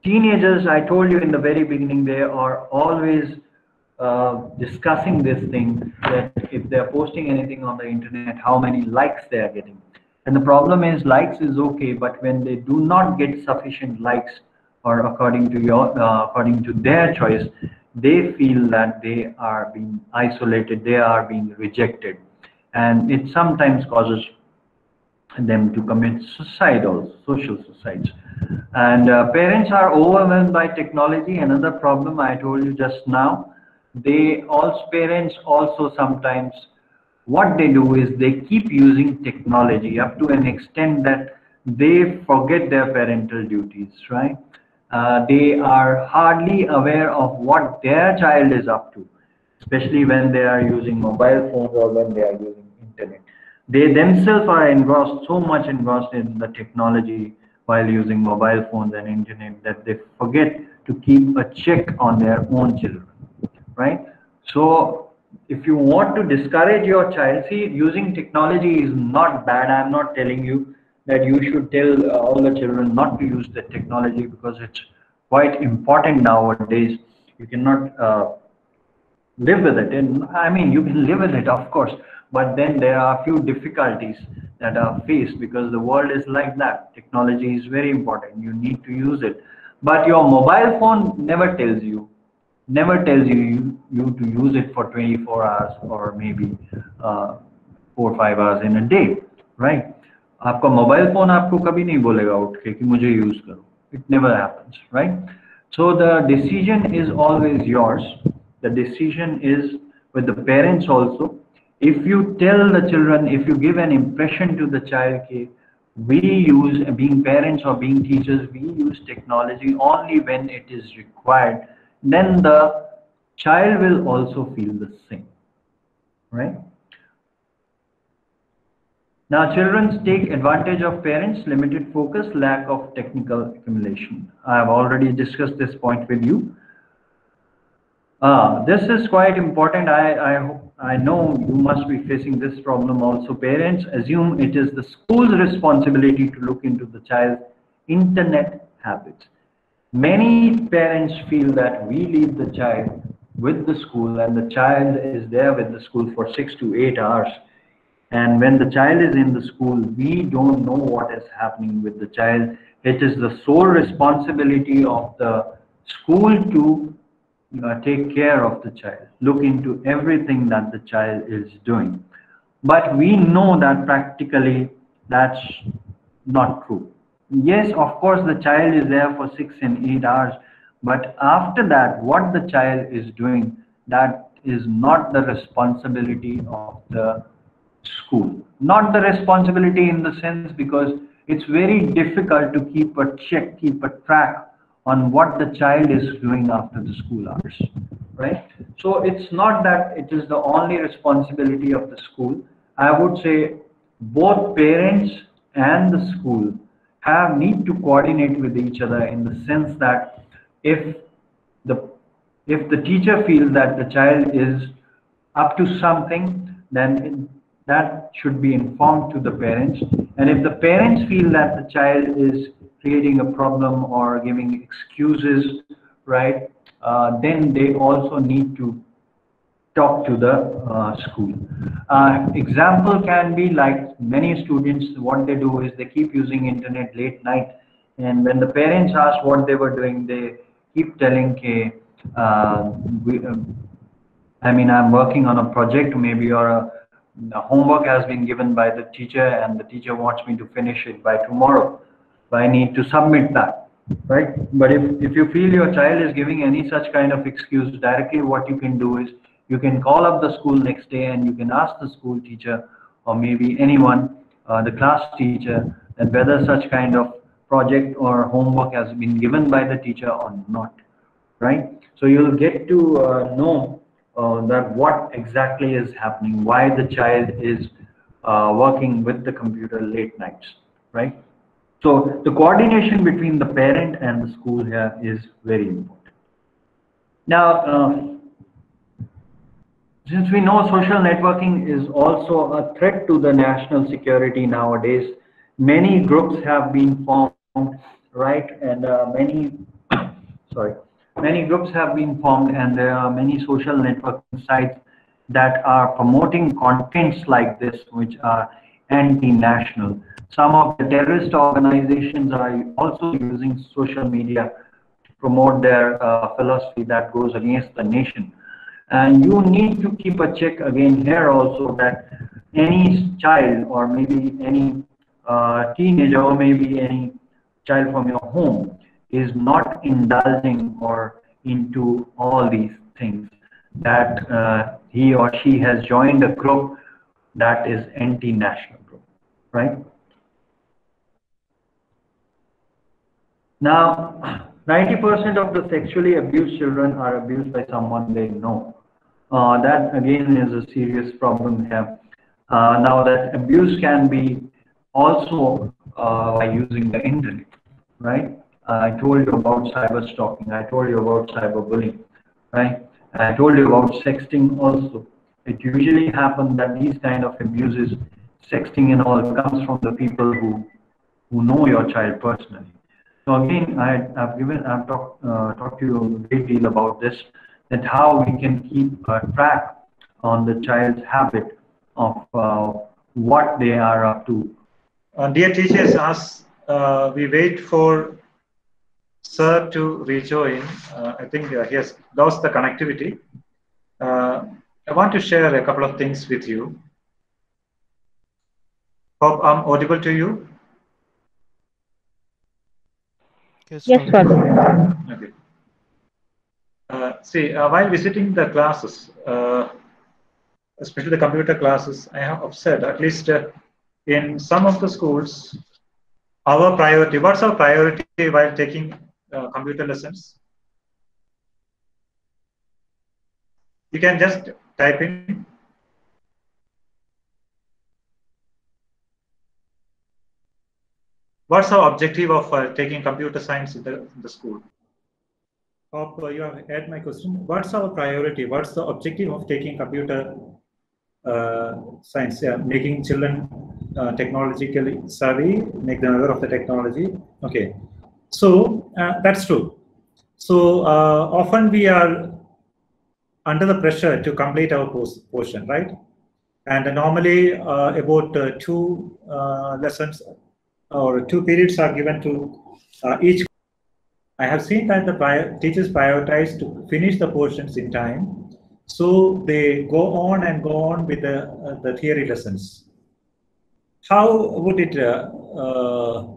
teenagers, I told you in the very beginning, they are always uh, discussing this thing that if they're posting anything on the internet, how many likes they are getting. And the problem is likes is okay, but when they do not get sufficient likes or according to your uh, according to their choice, they feel that they are being isolated, they are being rejected, and it sometimes causes them to commit suicidal social suicides. And uh, parents are overwhelmed by technology. Another problem I told you just now they all parents also sometimes what they do is they keep using technology up to an extent that they forget their parental duties right uh, they are hardly aware of what their child is up to especially when they are using mobile phones or when they are using internet they themselves are engrossed so much engrossed in the technology while using mobile phones and internet that they forget to keep a check on their own children right? So if you want to discourage your child, see, using technology is not bad. I'm not telling you that you should tell all the children not to use the technology because it's quite important nowadays. You cannot uh, live with it. And I mean, you can live with it, of course, but then there are a few difficulties that are faced because the world is like that. Technology is very important. You need to use it. But your mobile phone never tells you never tells you, you, you to use it for 24 hours or maybe uh, four or five hours in a day, right? आपका mobile phone आपको कभी नहीं बोलेगा उठ के कि मुझे use करो it never happens right so the decision is always yours the decision is with the parents also if you tell the children if you give an impression to the child okay, we use being parents or being teachers we use technology only when it is required then the child will also feel the same, right? Now, children take advantage of parents' limited focus, lack of technical accumulation. I have already discussed this point with you. Uh, this is quite important. I, I, I know you must be facing this problem also. Parents assume it is the school's responsibility to look into the child's internet habits. Many parents feel that we leave the child with the school and the child is there with the school for six to eight hours. And when the child is in the school, we don't know what is happening with the child. It is the sole responsibility of the school to uh, take care of the child, look into everything that the child is doing. but we know that practically that's not true. Yes, of course, the child is there for six and eight hours, but after that, what the child is doing, that is not the responsibility of the school. Not the responsibility in the sense because it's very difficult to keep a check, keep a track on what the child is doing after the school hours, right? So it's not that it is the only responsibility of the school. I would say both parents and the school have need to coordinate with each other in the sense that if the if the teacher feels that the child is up to something, then that should be informed to the parents. And if the parents feel that the child is creating a problem or giving excuses, right, uh, then they also need to talk to the uh, school. Uh, example can be like many students, what they do is they keep using internet late night. And when the parents ask what they were doing, they keep telling, okay, uh, we, um, I mean, I'm working on a project maybe or a, a homework has been given by the teacher and the teacher wants me to finish it by tomorrow. So I need to submit that, right? But if, if you feel your child is giving any such kind of excuse directly, what you can do is you can call up the school next day and you can ask the school teacher or maybe anyone, uh, the class teacher, that whether such kind of project or homework has been given by the teacher or not, right? So you'll get to uh, know uh, that what exactly is happening, why the child is uh, working with the computer late nights, right? So the coordination between the parent and the school here is very important. Now, uh, since we know social networking is also a threat to the national security nowadays, many groups have been formed, right? And uh, many, sorry, many groups have been formed and there are many social networking sites that are promoting contents like this which are anti-national. Some of the terrorist organizations are also using social media to promote their uh, philosophy that goes against the nation. And you need to keep a check again here also that any child or maybe any uh, teenager or maybe any child from your home is not indulging or into all these things that uh, he or she has joined a group that is anti-national group, right? Now, 90% of the sexually abused children are abused by someone they know. Uh, that again is a serious problem here. Uh, now that abuse can be also uh, by using the internet, right? I told you about cyber stalking. I told you about cyberbullying, right? I told you about sexting also. It usually happens that these kind of abuses, sexting and all, comes from the people who who know your child personally. So again, I, have given, I've talked uh, talked to you a great deal about this, that how we can keep a track on the child's habit of uh, what they are up to. Uh, dear teachers, as uh, we wait for Sir to rejoin, uh, I think uh, he has lost the connectivity. Uh, I want to share a couple of things with you. Hope I'm audible to you. Yes, sir. See, uh, while visiting the classes, uh, especially the computer classes, I have observed at least uh, in some of the schools, our priority, what's our priority while taking computer lessons? You can just type in what's our objective of uh, taking computer science in the, in the school? Hope uh, you have heard my question. What's our priority? What's the objective of taking computer uh, science? Yeah, making children uh, technologically savvy, make them aware of the technology. Okay, so uh, that's true. So uh, often we are under the pressure to complete our portion, right? And normally uh, about two lessons or two periods are given to each I have seen that the prior, teachers prioritize to finish the portions in time. So they go on and go on with the, uh, the theory lessons. How would it, uh, uh,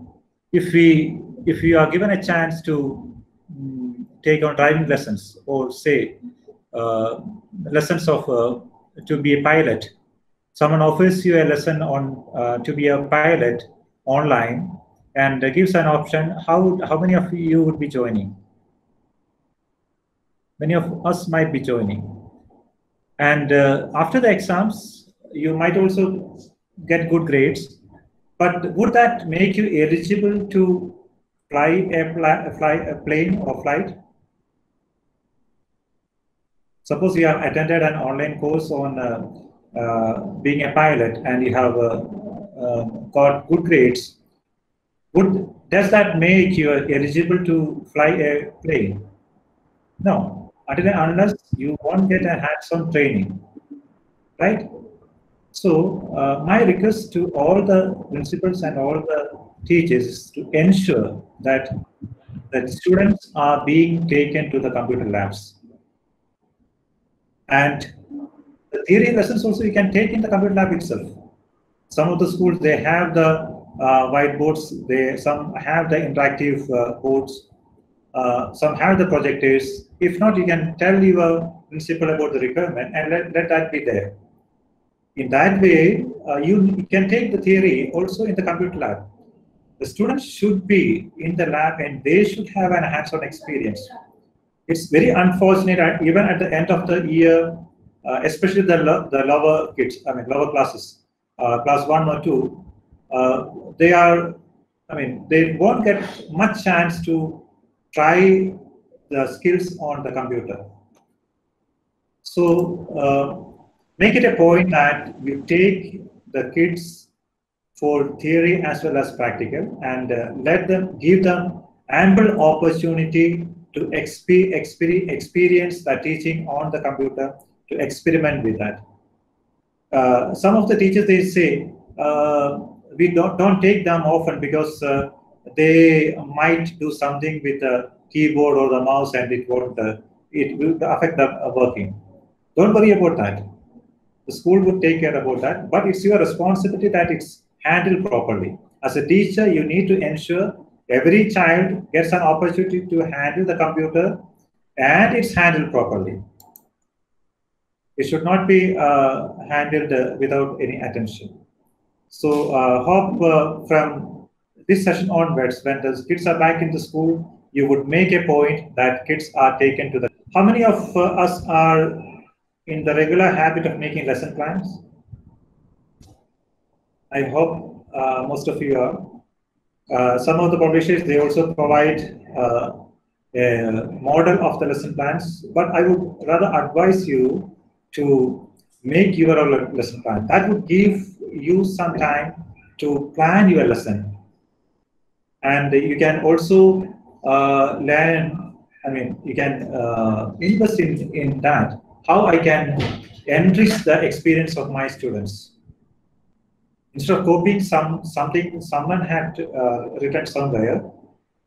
if we if you are given a chance to mm, take on driving lessons or say uh, lessons of uh, to be a pilot, someone offers you a lesson on uh, to be a pilot online and gives an option, how how many of you would be joining? Many of us might be joining. And uh, after the exams, you might also get good grades. But would that make you eligible to fly a, fly a plane or flight? Suppose you have attended an online course on uh, uh, being a pilot and you have uh, uh, got good grades. Would does that make you eligible to fly a plane? No, unless you won't get a hands-on training, right? So uh, my request to all the principals and all the teachers is to ensure that that students are being taken to the computer labs. And the theory lessons also you can take in the computer lab itself. Some of the schools they have the whiteboards, they some have the interactive uh, boards, uh, some have the projectors. If not, you can tell your principal about the requirement and let, let that be there. In that way, uh, you can take the theory also in the computer lab. The students should be in the lab and they should have an hands-on experience. It's very unfortunate, uh, even at the end of the year, uh, especially the, the lower kids, I mean, lower classes, uh, class one or two, uh, they are, I mean, they won't get much chance to try the skills on the computer. So uh, make it a point that you take the kids for theory as well as practical and uh, let them give them ample opportunity to exp- exper- experience the teaching on the computer to experiment with that uh, some of the teachers they say uh, we don't don't take them often because uh, they might do something with the keyboard or the mouse and it won't uh, it will affect the working. Don't worry about that. The school would take care about that but it's your responsibility that it's handled properly. As a teacher you need to ensure every child gets an opportunity to handle the computer and it's handled properly. It should not be uh, handled uh, without any attention so uh, hope uh, from this session onwards when the kids are back in the school you would make a point that kids are taken to the how many of uh, us are in the regular habit of making lesson plans? I hope uh, most of you are. Uh, some of the publishers they also provide uh, a model of the lesson plans but i would rather advise you to make your own lesson plan. That would give you some time to plan your lesson. And you can also uh, learn i mean you can uh, invest in, in that. How i can enrich the experience of my students. Instead of copying some something someone had uh, written somewhere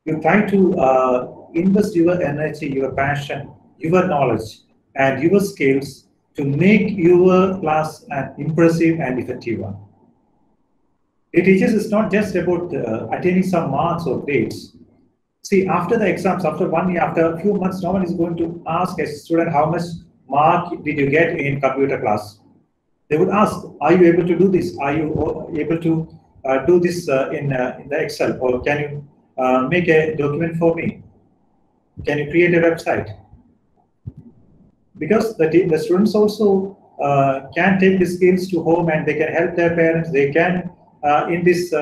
you try to uh, invest your energy your passion your knowledge and your skills to make your class an impressive and effective one it teaches is not just about uh, attaining some marks or grades see after the exams after one year after a few months no one is going to ask a student how much mark did you get in computer class they would ask, are you able to do this? Are you able to uh, do this uh, in, uh, in the Excel? Or can you uh, make a document for me? Can you create a website? Because the, the students also uh, can take the skills to home and they can help their parents. They can, uh, in this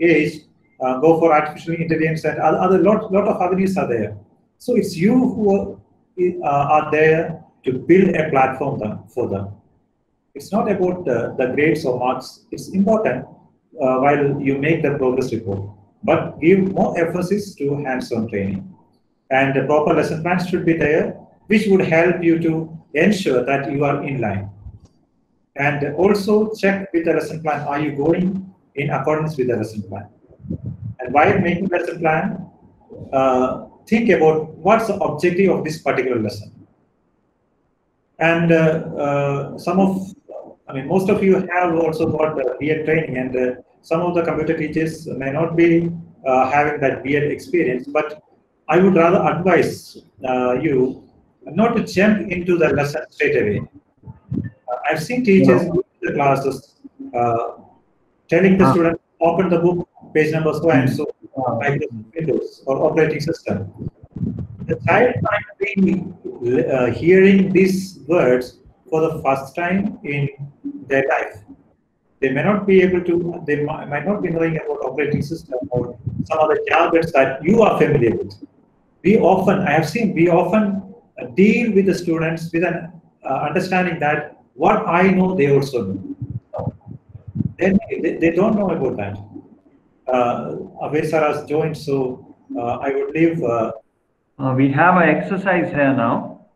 age, go for artificial intelligence and other, lot, lot of avenues are there. So it's you who are there to build a platform for them it's not about the, grades or marks. It's important uh, while you make the progress report, but give more emphasis to hands-on training. And the proper lesson plans should be there, which would help you to ensure that you are in line. And also check with the lesson plan, are you going in accordance with the lesson plan? And while making lesson plan, uh, think about what's the objective of this particular lesson And uh, uh, some of, I mean, most of you have also got uh, BEd training, and uh, some of the computer teachers may not be uh, having that BEd experience, but I would rather advise uh, you not to jump into the lesson straight away. Uh, I've seen teachers in the classes uh, telling the Ah. student, open the book, page number so and so, Microsoft Windows or operating system. The child might be uh, hearing these words for the first time in their life. They may not be able to, they mi- might not be knowing about operating system or some other jargons that you are familiar with. We often, I have seen, we often deal with the students with an uh, understanding that what I know, they also know. They, they don't know about that. Uh, has joined, so uh, I would leave uh, Uh, we have an exercise here now.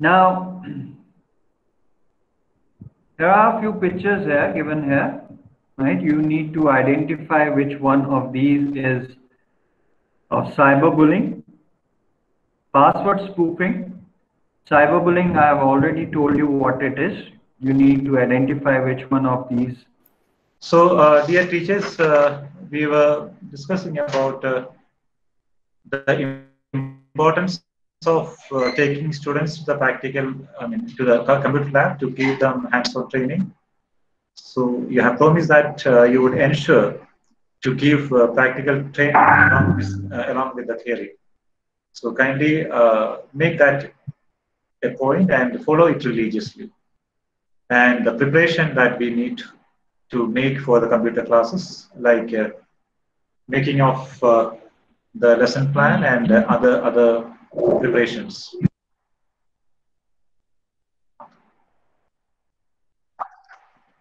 Now, there are a few pictures here given here, right? You need to identify which one of these is of cyberbullying, password spoofing. Cyberbullying, I have already told you what it is. You need to identify which one of these. So, uh, dear teachers, uh, we were discussing about uh, the importance of uh, taking students to the practical, I mean, to the computer lab to give them hands-on training. So, you have promised that uh, you would ensure to give uh, practical training along with, along with the theory. So, kindly uh, make that a point and follow it religiously. And the preparation that we need to make for the computer classes, like uh, making of uh, the lesson plan and other other preparations.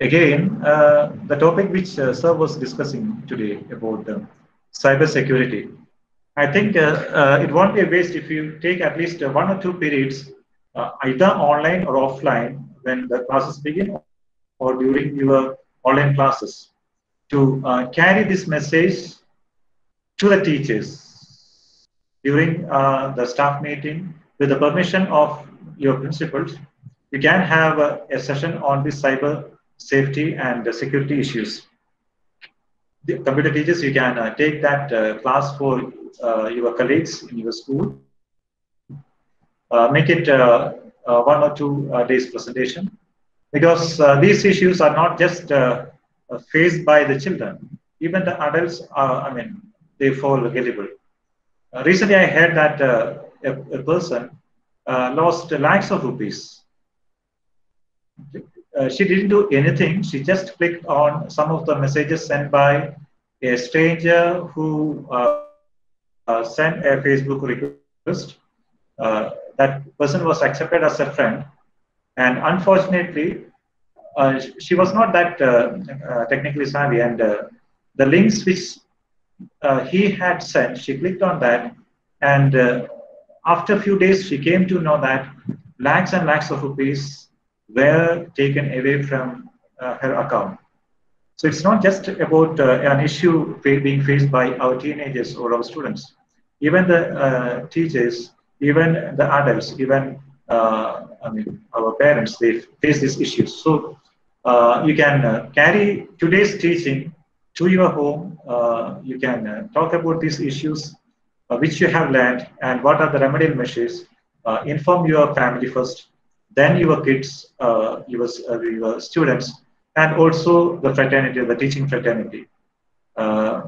Again, uh, the topic which uh, Sir was discussing today about cyber security. I think uh, uh, it won't be a waste if you take at least uh, one or two periods, either online or offline, when the classes begin or during your online classes, to carry this message to the teachers during uh, the staff meeting with the permission of your principals. You can have a, a session on the cyber safety and uh, security issues. The computer teachers, you can uh, take that uh, class for uh, your colleagues in your school. Uh, make it uh, uh, one or two days presentation because these issues are not just faced by the children. Even the adults, are, I mean, they fall gullible. Recently, I heard that a, a person lost lakhs of rupees. Uh, she didn't do anything. She just clicked on some of the messages sent by a stranger who uh, uh, sent a Facebook request. Uh, that person was accepted as a friend, and unfortunately, uh, she was not that technically savvy, and the links which he had sent, she clicked on that, and after a few days, she came to know that lakhs and lakhs of rupees were taken away from uh, her account. So it's not just about uh, an issue being faced by our teenagers or our students. Even the uh, teachers, even the adults, even uh, I mean our parents, they face these issues. So uh, you can uh, carry today's teaching to your home. You can talk about these issues which you have learned and what are the remedial measures. Inform your family first, then your kids, uh, your, uh, your students, and also the fraternity, the teaching fraternity. Uh,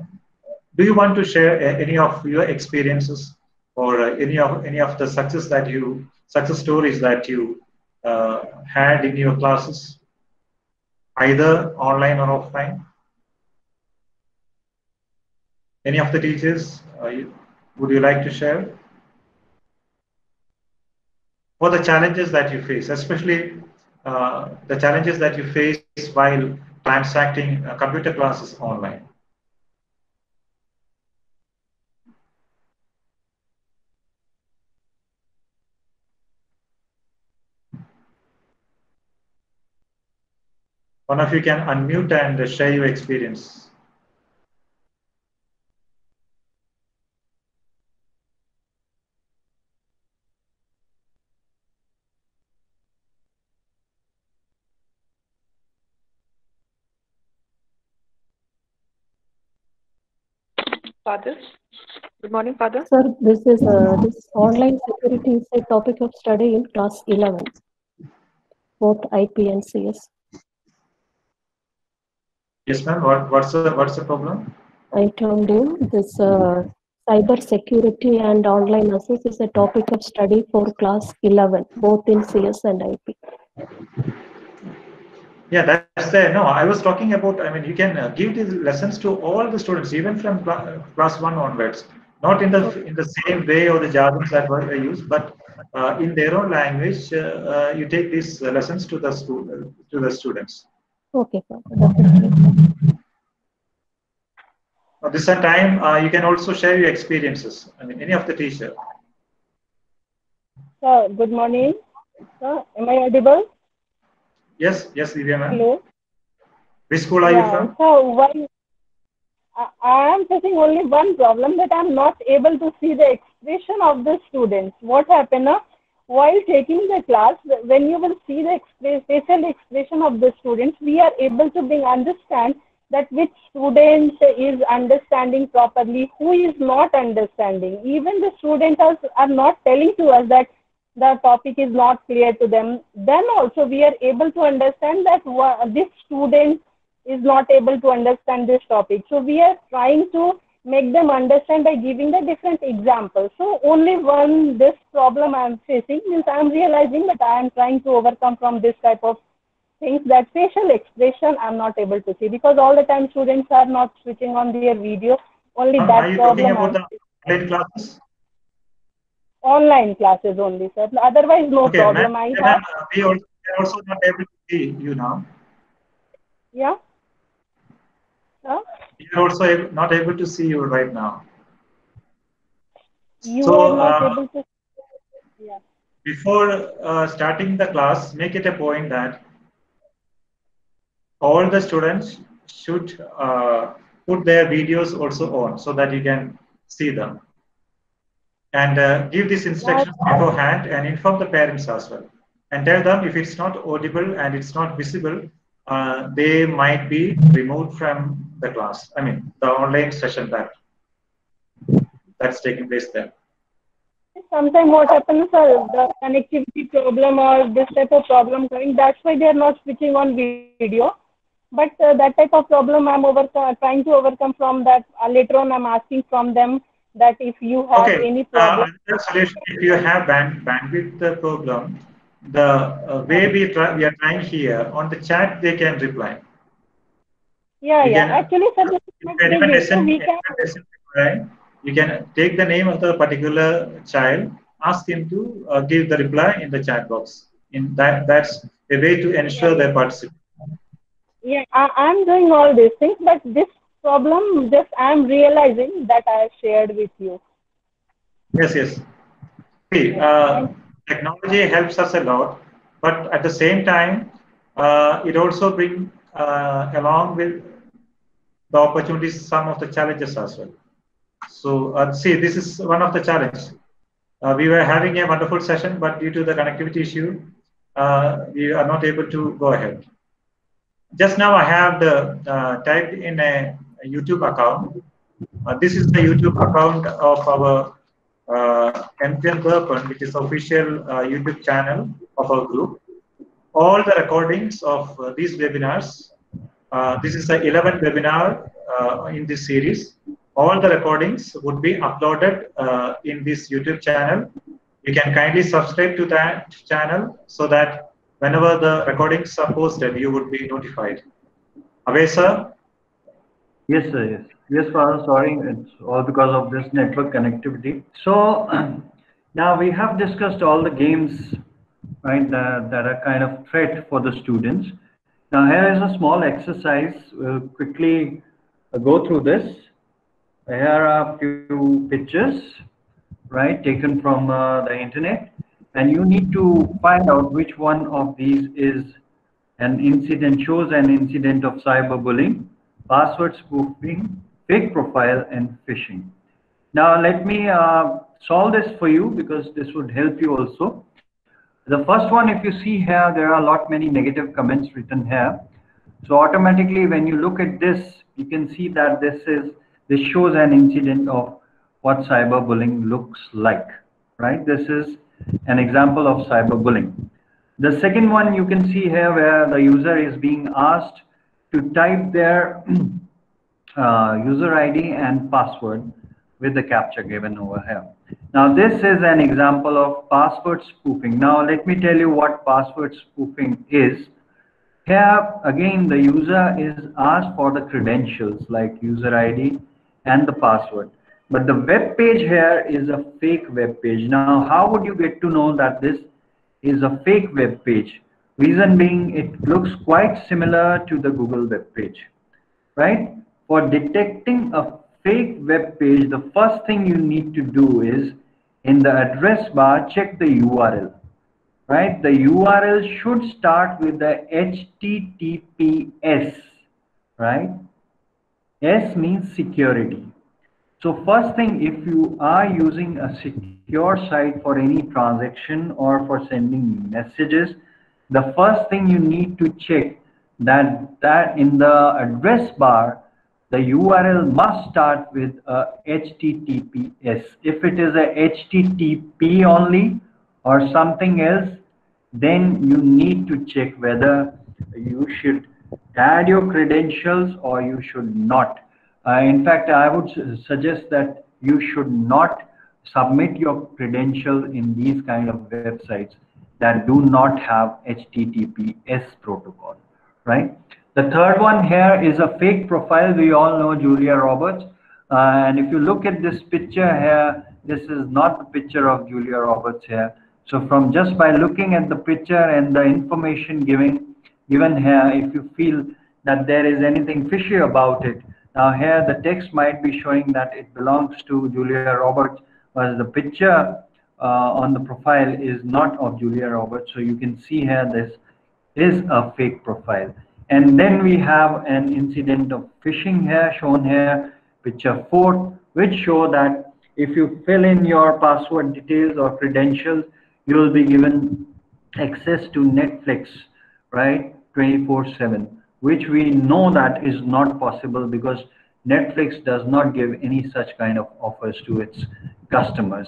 do you want to share any of your experiences or uh, any of any of the success that you success stories that you uh, had in your classes, either online or offline? Any of the teachers, uh, you, would you like to share? What the challenges that you face, especially uh, the challenges that you face while transacting uh, computer classes online? One of you can unmute and share your experience. Father. Good morning, Father. Sir, this is uh, this online security is a topic of study in class 11, both IP and CS. Yes, ma'am. What, what's the what's the problem? I told you this uh, cyber security and online access is a topic of study for class 11, both in CS and IP. Yeah, that's there. No, I was talking about. I mean, you can uh, give these lessons to all the students, even from cla- class one onwards. Not in the in the same way or the jargons that were used, but uh, in their own language. Uh, uh, you take these uh, lessons to the school to the students. Okay, Father, definitely. At this time, uh, you can also share your experiences. I mean, any of the teacher. Sir, good morning. Sir, am I audible? Yes, yes, Divya ma'am. Hello. Which school are you from? So one, I, I am facing only one problem that I am not able to see the expression of the students. What happened? Uh, while taking the class, when you will see the express, facial expression of the students, we are able to bring understand that which student is understanding properly, who is not understanding. Even the students are, are not telling to us that the topic is not clear to them. Then also we are able to understand that this student is not able to understand this topic. So we are trying to make them understand by giving the different examples. So only one this problem I am facing means I am realizing that I am trying to overcome from this type of things that facial expression I'm not able to see because all the time students are not switching on their video. Only Ma'am, that are you talking about I'm the online classes? Online classes only, sir. Otherwise, no Okay, problem. I have, we also, are also not able to see you now. yeah. Huh? We are also not able to see you right now. You So, are not uh, able to. Yeah. Before uh, starting the class, make it a point that all the students should uh, put their videos also on so that you can see them. And uh, give these instructions beforehand and inform the parents as well. And tell them if it's not audible and it's not visible, uh, they might be removed from the class. I mean, the online session that that's taking place there. Sometimes what happens, sir, the connectivity problem or this type of problem coming, that's why they are not switching on video. But uh, that type of problem I'm over, trying to overcome from that. Uh, later on, I'm asking from them that if you have Okay. any Uh, problem. another solution, if you have band, bandwidth uh, problem, the uh, way we, try, we are trying here on the chat, they can reply. yeah, you yeah. can- Actually, sir, this If not anyone big issue. doesn't, We can. reply, you can take the name of the particular child, ask him to uh, give the reply in the chat box. In that, that's a way to ensure their participation. Yeah, I, I'm doing all these things, but this problem just I'm realizing that I have shared with you. Yes, yes. See, uh, technology helps us a lot, but at the same time, uh, it also brings uh, along with the opportunities some of the challenges as well. So, uh, see, this is one of the challenges. Uh, we were having a wonderful session, but due to the connectivity issue, uh, we are not able to go ahead. Just now, I have the uh, typed in a YouTube account. Uh, this is the YouTube account of our uh, MGM Darpan, which is official uh, YouTube channel of our group. All the recordings of uh, these webinars, uh, this is the 11th webinar uh, in this series. All the recordings would be uploaded uh, in this YouTube channel. You can kindly subscribe to that channel so that whenever the recordings are posted, you would be notified. Away, sir? Yes, sir. Yes. Yes, Father. Sorry, it's all because of this network connectivity. So now we have discussed all the games, right, that, that are kind of threat for the students. Now here is a small exercise. We'll quickly uh, go through this. Here are a few pictures, right, taken from uh, the internet, and you need to find out which one of these is an incident shows an incident of cyberbullying, password spoofing, fake profile, and phishing. Now let me uh, solve this for you because this would help you also. The first one, if you see here, there are a lot many negative comments written here. So automatically, when you look at this, you can see that this is this shows an incident of what cyberbullying looks like, right? This is an example of cyberbullying. The second one you can see here where the user is being asked to type their uh, user ID and password with the captcha given over here. Now this is an example of password spoofing. Now let me tell you what password spoofing is. Here again the user is asked for the credentials like user ID and the password. But the web page here is a fake web page. Now how would you get to know that this is a fake web page? Reason being it looks quite similar to the Google web page, right? For detecting a fake web page, the first thing you need to do is in the address bar, check the URL, right? The URL should start with the HTTPS, right? S means security. So first thing, if you are using a secure site for any transaction or for sending messages, the first thing you need to check that that in the address bar, the URL must start with HTTPS. If it is a HTTP only or something else, then you need to check whether you should add your credentials or you should not. Uh, in fact, I would suggest that you should not submit your credential in these kind of websites that do not have HTTPS protocol, right? The third one here is a fake profile. We all know Julia Roberts. Uh, and if you look at this picture here, this is not the picture of Julia Roberts here. So from just by looking at the picture and the information given, given here, if you feel that there is anything fishy about it, now here the text might be showing that it belongs to Julia Roberts, whereas the picture Uh, on the profile is not of Julia Roberts. So you can see here this is a fake profile. And then we have an incident of phishing here shown here, picture four, which show that if you fill in your password details or credentials, you will be given access to Netflix, right, 24-7, which we know that is not possible because Netflix does not give any such kind of offers to its customers.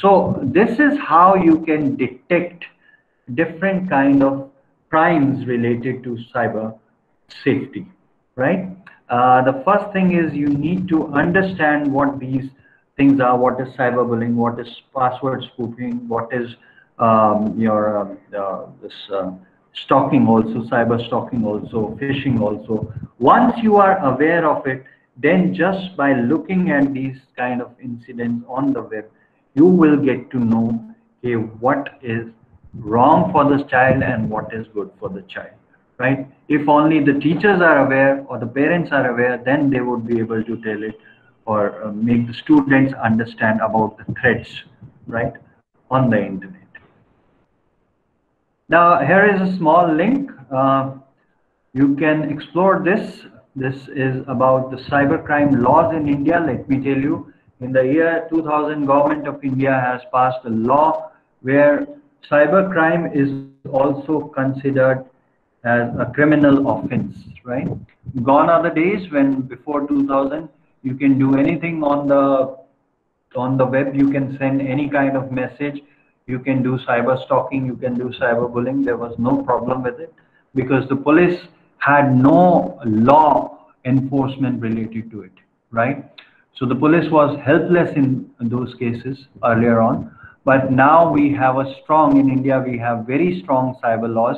So this is how you can detect different kind of crimes related to cyber safety, right? Uh, the first thing is you need to understand what these things are. What is cyberbullying? What is password spoofing? What is um, your um, uh, this uh, stalking also, cyber stalking also, phishing also. Once you are aware of it, then just by looking at these kind of incidents on the web, you will get to know okay, what is wrong for this child and what is good for the child right? If only the teachers are aware or the parents are aware then they would be able to tell it or uh, make the students understand about the threats right on the internet. Now here is a small link. Uh, you can explore this this is about the cybercrime laws in india let me tell you in the year 2000 government of india has passed a law where cybercrime is also considered as a criminal offense, right? Gone are the days when before 2000 you can do anything on the on the web. You can send any kind of message. You can do cyber stalking. You can do cyber bullying. There was no problem with it because the police had no law enforcement related to it, right? So the police was helpless in those cases earlier on. But now we have a strong, in India, we have very strong cyber laws.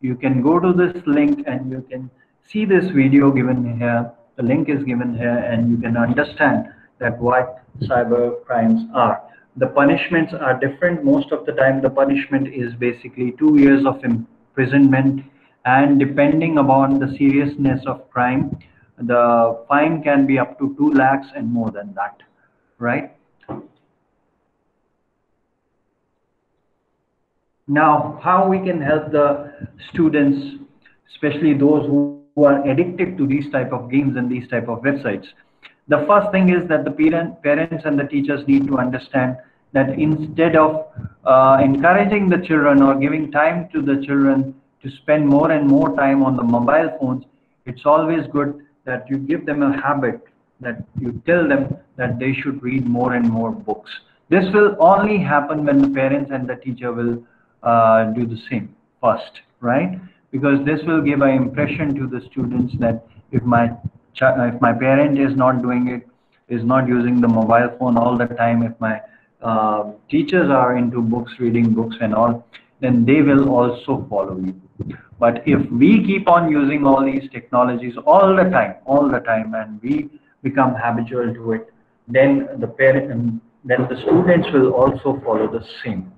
You can go to this link and you can see this video given here. The link is given here and you can understand that what cyber crimes are. The punishments are different. Most of the time, the punishment is basically two years of imprisonment and depending upon the seriousness of crime, the fine can be up to 2 lakhs and more than that, right? Now, how we can help the students, especially those who, who are addicted to these type of games and these type of websites. The first thing is that the parent, parents and the teachers need to understand that instead of uh, encouraging the children or giving time to the children to spend more and more time on the mobile phones, it's always good that you give them a habit that you tell them that they should read more and more books. This will only happen when the parents and the teacher will uh, do the same first, right? Because this will give an impression to the students that if my if my parent is not doing it, is not using the mobile phone all the time, if my uh, teachers are into books, reading books and all, then they will also follow you. But if we keep on using all these technologies all the time, all the time, and we become habitual to it, then the parent, then the students will also follow the same,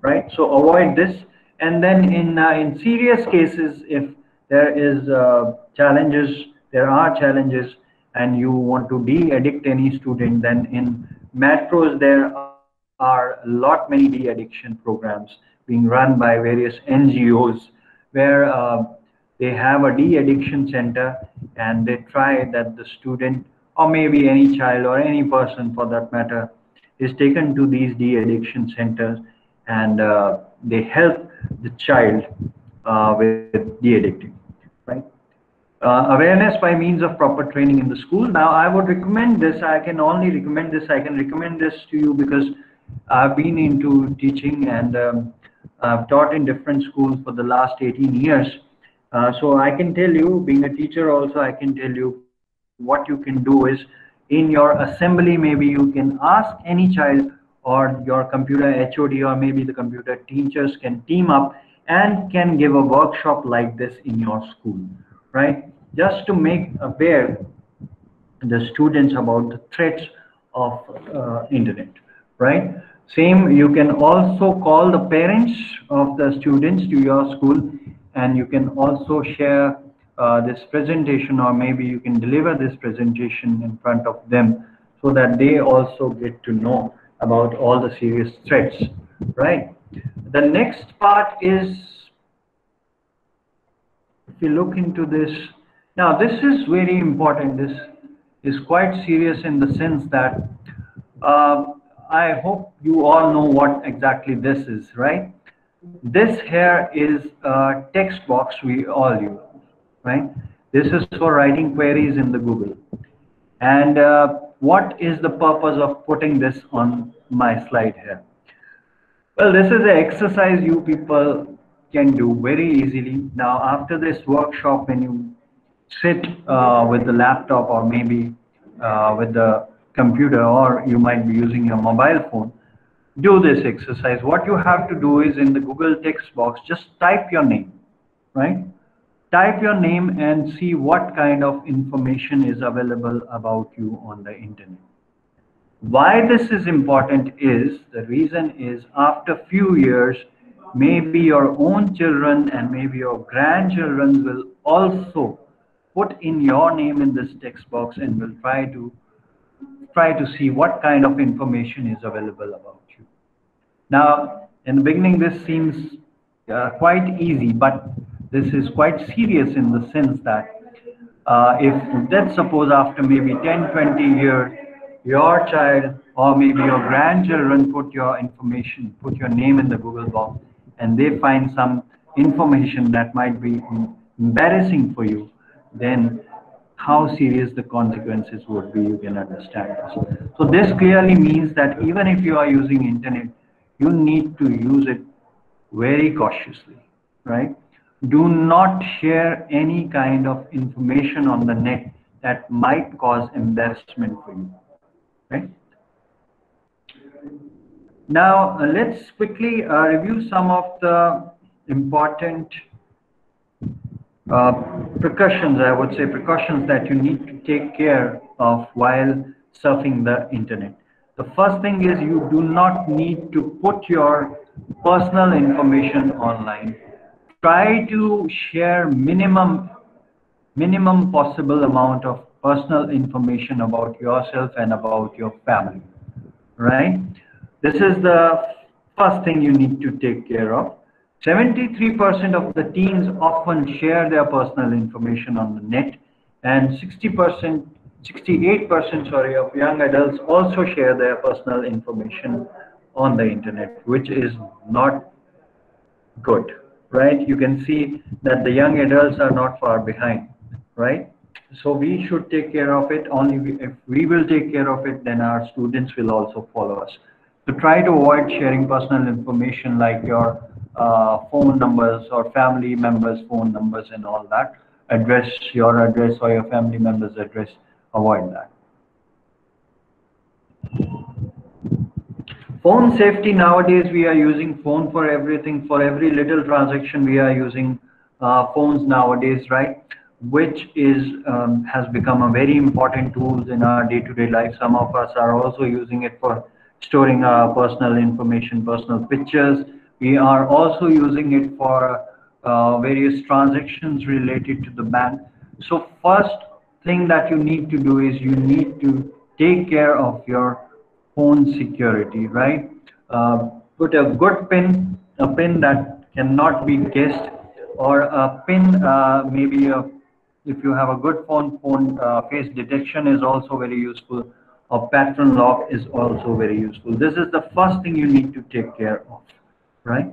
right? So avoid this. And then in uh, in serious cases, if there is uh, challenges, there are challenges, and you want to de-addict any student, then in metros there are a lot many de-addiction programs being run by various NGOs where uh, they have a de-addiction center and they try that the student or maybe any child or any person for that matter is taken to these de-addiction centers and uh, they help the child uh, with de-addicting right? Uh, awareness by means of proper training in the school. Now i would recommend this. I can only recommend this. I can recommend this to you because i've been into teaching and um, I've taught in different schools for the last 18 years. Uh, so I can tell you, being a teacher also, I can tell you what you can do is in your assembly, maybe you can ask any child or your computer HOD or maybe the computer teachers can team up and can give a workshop like this in your school, right? Just to make aware the students about the threats of uh, internet, right? Same, you can also call the parents of the students to your school and you can also share uh, this presentation or maybe you can deliver this presentation in front of them so that they also get to know about all the serious threats, right? The next part is, if you look into this, now this is very important. This is quite serious in the sense that uh, I hope you all know what exactly this is, right? This here is a text box we all use, right? This is for writing queries in the Google. And uh, what is the purpose of putting this on my slide here? Well, this is an exercise you people can do very easily. Now, after this workshop, when you sit uh, with the laptop or maybe uh, with the computer or you might be using your mobile phone, do this exercise. What you have to do is in the Google text box, just type your name, right? Type your name and see what kind of information is available about you on the internet. Why this is important is, the reason is after few years, maybe your own children and maybe your grandchildren will also put in your name in this text box and will try to try to see what kind of information is available about you. Now, in the beginning, this seems uh, quite easy, but this is quite serious in the sense that uh, if let's suppose after maybe 10, 20 years, your child or maybe your grandchildren put your information, put your name in the Google box, and they find some information that might be embarrassing for you, then how serious the consequences would be, you can understand this. So this clearly means that even if you are using internet, you need to use it very cautiously, right? Do not share any kind of information on the net that might cause embarrassment for you, right? Now, uh, let's quickly uh, review some of the important uh, precautions, I would say precautions that you need to take care of while surfing the internet. The first thing is you do not need to put your personal information online. Try to share minimum minimum possible amount of personal information about yourself and about your family, right? This is the first thing you need to take care of. 73% of the teens often share their personal information on the net and 60%, 68% sorry, of young adults also share their personal information on the internet, which is not good, right? You can see that the young adults are not far behind, right? so we should take care of it only if we will take care of it then our students will also follow us so try to avoid sharing personal information like your uh, phone numbers or family members phone numbers and all that. Address your address or your family members address avoid that. Phone safety nowadays we are using phone for everything for every little transaction we are using uh, phones nowadays right? Which is um, has become a very important tool in our day-to-day life. Some of us are also using it for storing our personal information personal pictures we are also using it for uh, various transactions related to the bank so first thing that you need to do is you need to take care of your phone security, right? Uh, put a good pin, a pin that cannot be guessed, or a pin uh, maybe a, if you have a good phone, phone uh, face detection is also very useful. A pattern lock is also very useful. This is the first thing you need to take care of, right?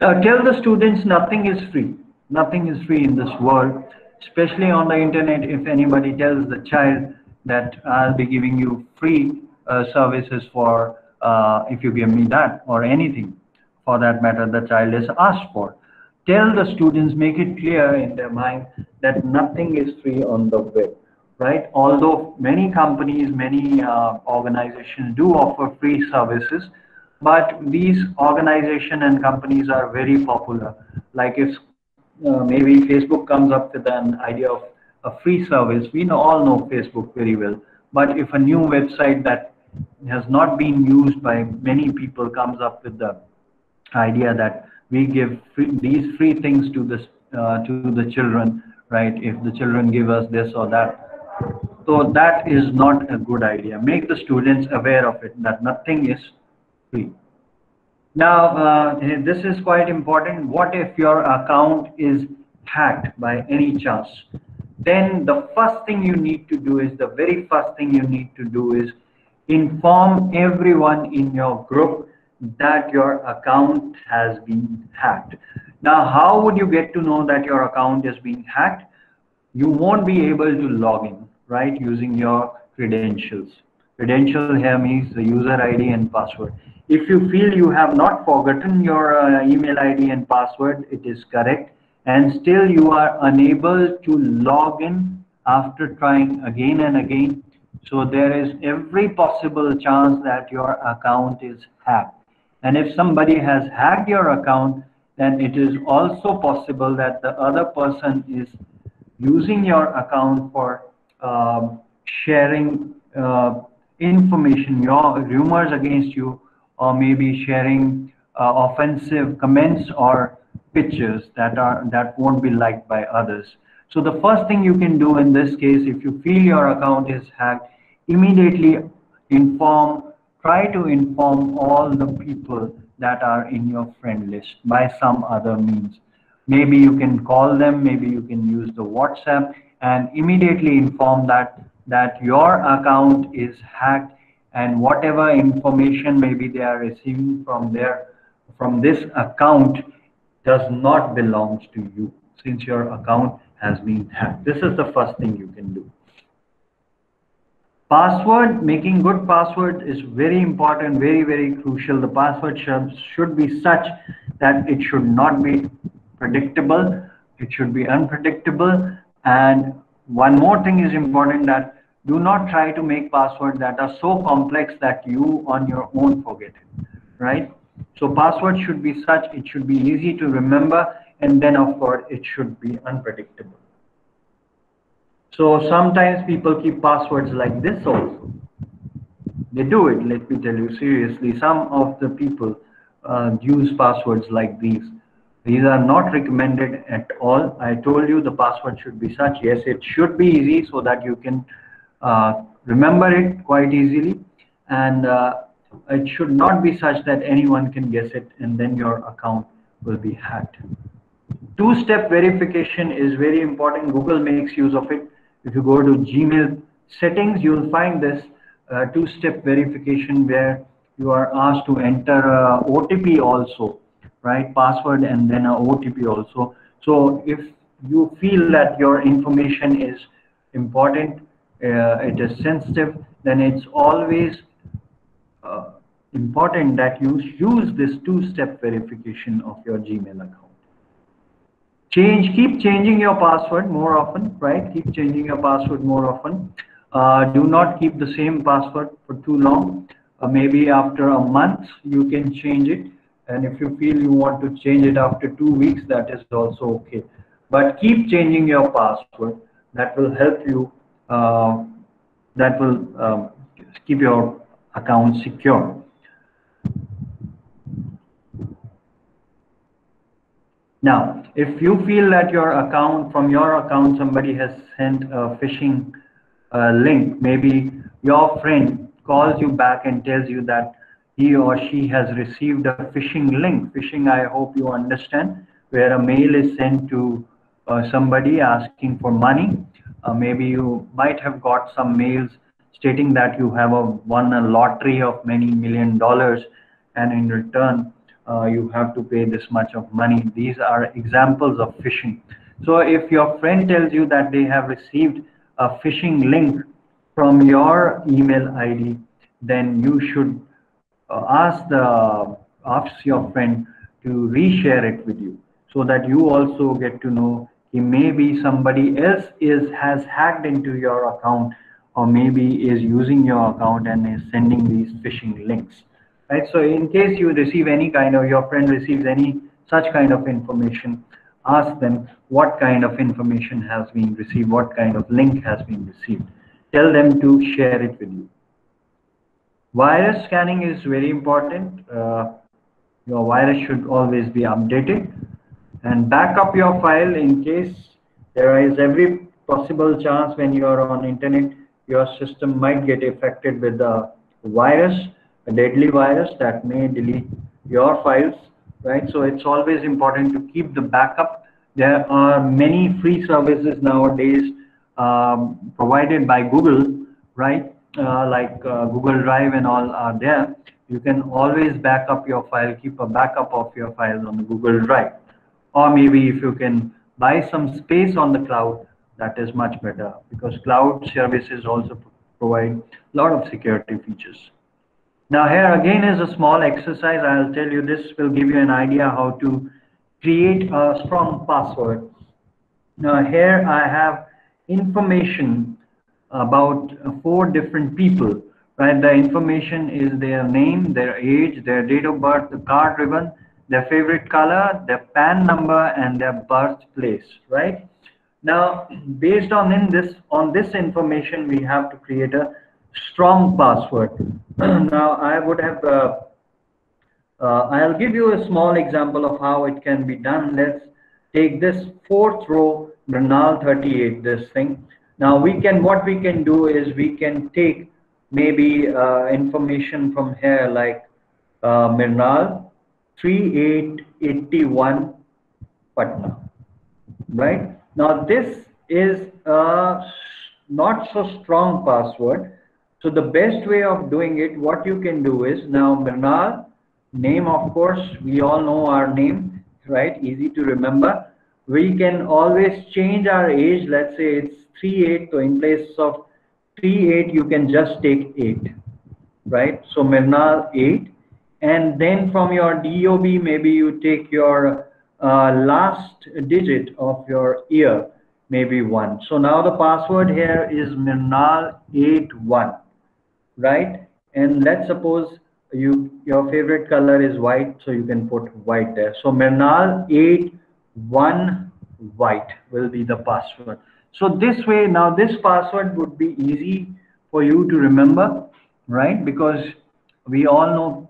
Now tell the students nothing is free. Nothing is free in this world, especially on the internet. If anybody tells the child that I'll be giving you free uh, services for uh, if you give me that or anything for that matter the child is asked for tell the students make it clear in their mind that nothing is free on the web right although many companies many uh, organizations do offer free services but these organizations and companies are very popular. Like if uh, maybe facebook comes up with an idea of a free service we know, all know facebook very well. But if a new website that has not been used by many people comes up with the idea that we give free, these free things to this uh, to the children right? If the children give us this or that. So that is not a good idea. Make the students aware of it that nothing is free now uh, this is quite important what if your account is hacked by any chance then the first thing you need to do is the very first thing you need to do is inform everyone in your group that your account has been hacked. Now, how would you get to know that your account is being hacked? You won't be able to log in, right, using your credentials. Credential here means the user ID and password. If you feel you have not forgotten your uh, email ID and password, it is correct. And still you are unable to log in after trying again and again, so there is every possible chance that your account is hacked. And if somebody has hacked your account, then it is also possible that the other person is using your account for um, sharing uh, information, your rumors against you, or maybe sharing uh, offensive comments or pictures that are that won't be liked by others. So the first thing you can do in this case, if you feel your account is hacked, immediately inform, try to inform all the people that are in your friend list by some other means. Maybe you can call them, maybe you can use the WhatsApp and immediately inform that that your account is hacked and whatever information maybe they are receiving from their from this account does not belongs to you since your account has been hacked. This is the first thing you can do. Password, making good password is very important, very, very crucial. The password should, should be such that it should not be predictable. It should be unpredictable. And one more thing is important that do not try to make passwords that are so complex that you on your own forget it, right? So password should be such, it should be easy to remember, and then of course it should be unpredictable. So sometimes people keep passwords like this also. They do it, let me tell you seriously. Some of the people uh, use passwords like these. These are not recommended at all. I told you the password should be such. Yes, it should be easy so that you can remember it quite easily. And uh, it should not be such that anyone can guess it and then your account will be hacked. Two-step verification is very important. Google makes use of it. If you go to Gmail settings, you'll find this uh, two-step verification where you are asked to enter OTP also, right? Password and then a OTP also. So if you feel that your information is important, uh, it is sensitive, then it's always uh, important that you use this two-step verification of your Gmail account. Change, keep changing your password more often, right? Keep changing your password more often. Uh, do not keep the same password for too long. Uh, maybe after a month, you can change it. And if you feel you want to change it after two weeks, that is also okay. But keep changing your password. That will help you. Uh, that will um, keep your account secure. Now, if you feel that your account, from your account, somebody has sent a phishing uh, link, maybe your friend calls you back and tells you that he or she has received a phishing link. Phishing, I hope you understand, where a mail is sent to uh, somebody asking for money. Uh, maybe you might have got some mails stating that you have a, won a lottery of many million dollars and in return uh, you have to pay this much of money. These are examples of phishing. So if your friend tells you that they have received a phishing link from your email ID, then you should uh, ask the ask your friend to reshare it with you so that you also get to know he maybe somebody else is has hacked into your account or maybe is using your account and is sending these phishing links right? So in case you receive any kind of, your friend receives any such kind of information, ask them what kind of information has been received, what kind of link has been received. Tell them to share it with you. Virus scanning is very important. Uh, your virus should always be updated and back up your file in case there is every possible chance when you are on internet, your system might get affected with the virus a deadly virus that may delete your files, right? So it's always important to keep the backup. There are many free services nowadays um, provided by Google, right? Uh, like uh, Google Drive and all are there. You can always back up your file, keep a backup of your files on the Google Drive. Or maybe if you can buy some space on the cloud, that is much better because cloud services also provide a lot of security features. Now here again is a small exercise. I'll tell you this will give you an idea how to create a strong password. Now here I have information about four different people, right? The information is their name, their age, their date of birth, the card ribbon, their favorite color, their PAN number, and their birthplace, right? Now, based on in this on this information, we have to create a strong password. now I would have, uh, uh, I'll give you a small example of how it can be done. Let's take this fourth row, Mrinal 38, this thing. Now we can, what we can do is we can take maybe uh, information from here like uh, Mrinal 3881 Patna, right? Now this is a not so strong password so the best way of doing it, what you can do is now Mrinal, name of course, we all know our name, right? Easy to remember. We can always change our age. Let's say it's 3-8. So in place of 3-8, you can just take 8, right? So Mrinal 8. And then from your DOB, maybe you take your uh, last digit of your year, maybe 1. So now the password here is Mrinal81 right? And let's suppose you your favorite color is white, so you can put white there. So Mrinal 8 1 white will be the password. So this way, now this password would be easy for you to remember, right? Because we all know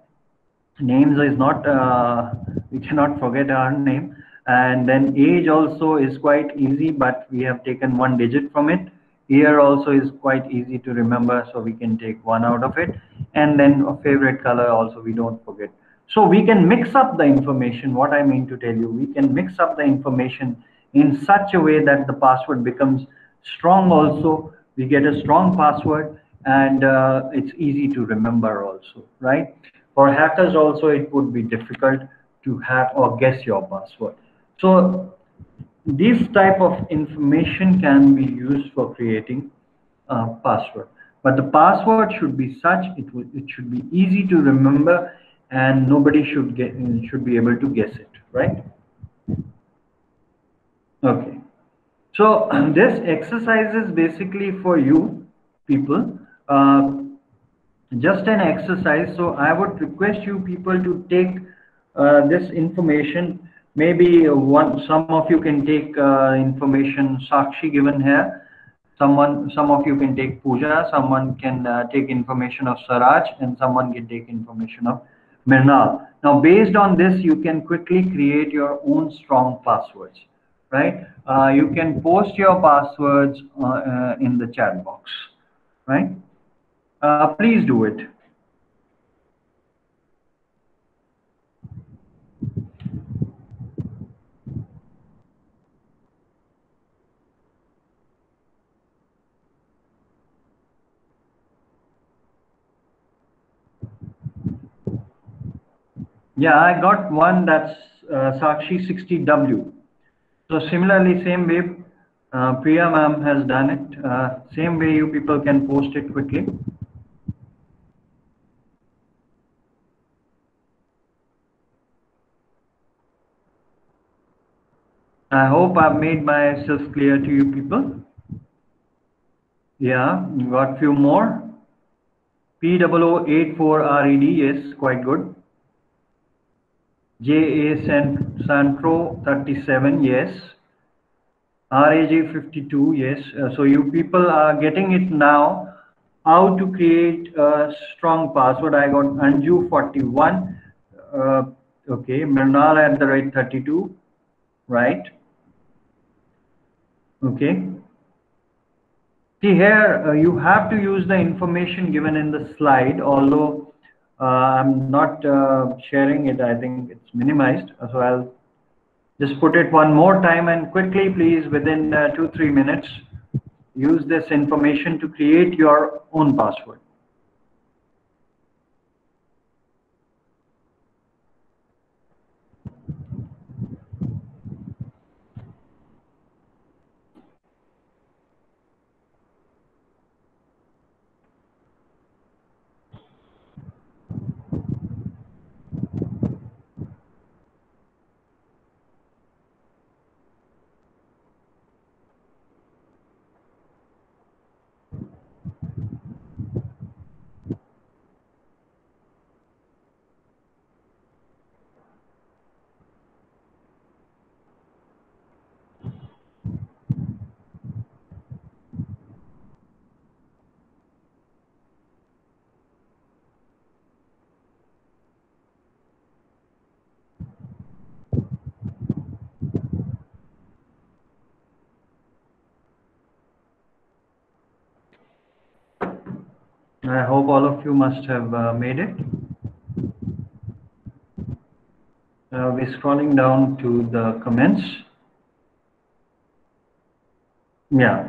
names is not, uh, we cannot forget our name. And then age also is quite easy, but we have taken one digit from it. Here also is quite easy to remember, so we can take one out of it. And then a favorite color also we don't forget. So we can mix up the information, what I mean to tell you, we can mix up the information in such a way that the password becomes strong also. We get a strong password and uh, it's easy to remember also, right? For hackers also, it would be difficult to have or guess your password. So this type of information can be used for creating a password. But the password should be such, it, it should be easy to remember and nobody should get should be able to guess it, right? Okay. So this exercise is basically for you people. Uh, just an exercise. So I would request you people to take uh, this information. Maybe one, some of you can take uh, information Sakshi given here. Someone, some of you can take Puja, Someone can uh, take information of Swaraj, and someone can take information of Mrinal. Now, based on this, you can quickly create your own strong passwords, right? Uh, you can post your passwords uh, uh, in the chat box, right? Uh, please do it. Yeah, I got one that's uh, Sakshi 60W. So similarly, same way, uh, Priya ma'am has done it. Uh, same way you people can post it quickly. I hope I've made myself clear to you people. Yeah, got few more. P0084RED, yes, quite good. JA San, Santro 37, yes. RAG 52, yes. Uh, so you people are getting it now. How to create a strong password? I got Anju 41. Uh, okay, Mrinal at the rate 32, right? Okay. See here, uh, you have to use the information given in the slide, although uh, I'm not uh, sharing it. I think it's minimized. So I'll just put it one more time and quickly, please, within uh, two, three minutes, use this information to create your own password. I hope all of you must have uh, made it. We're scrolling down to the comments. Yeah.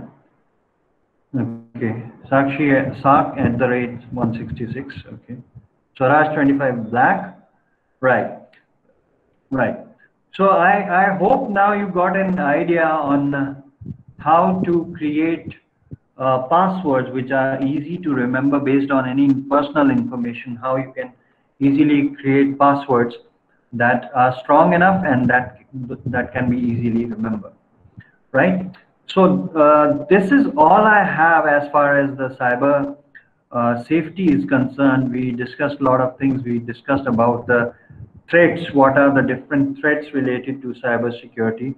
Okay. Sakshi Sak at the rate 166. Okay. Swaraj 25 black. Right. Right. So I, I hope now you got an idea on how to create uh, passwords which are easy to remember based on any personal information, how you can easily create passwords that are strong enough and that that can be easily remembered, right? So uh, this is all I have as far as the cyber uh, safety is concerned. We discussed a lot of things. We discussed about the threats, what are the different threats related to cyber security.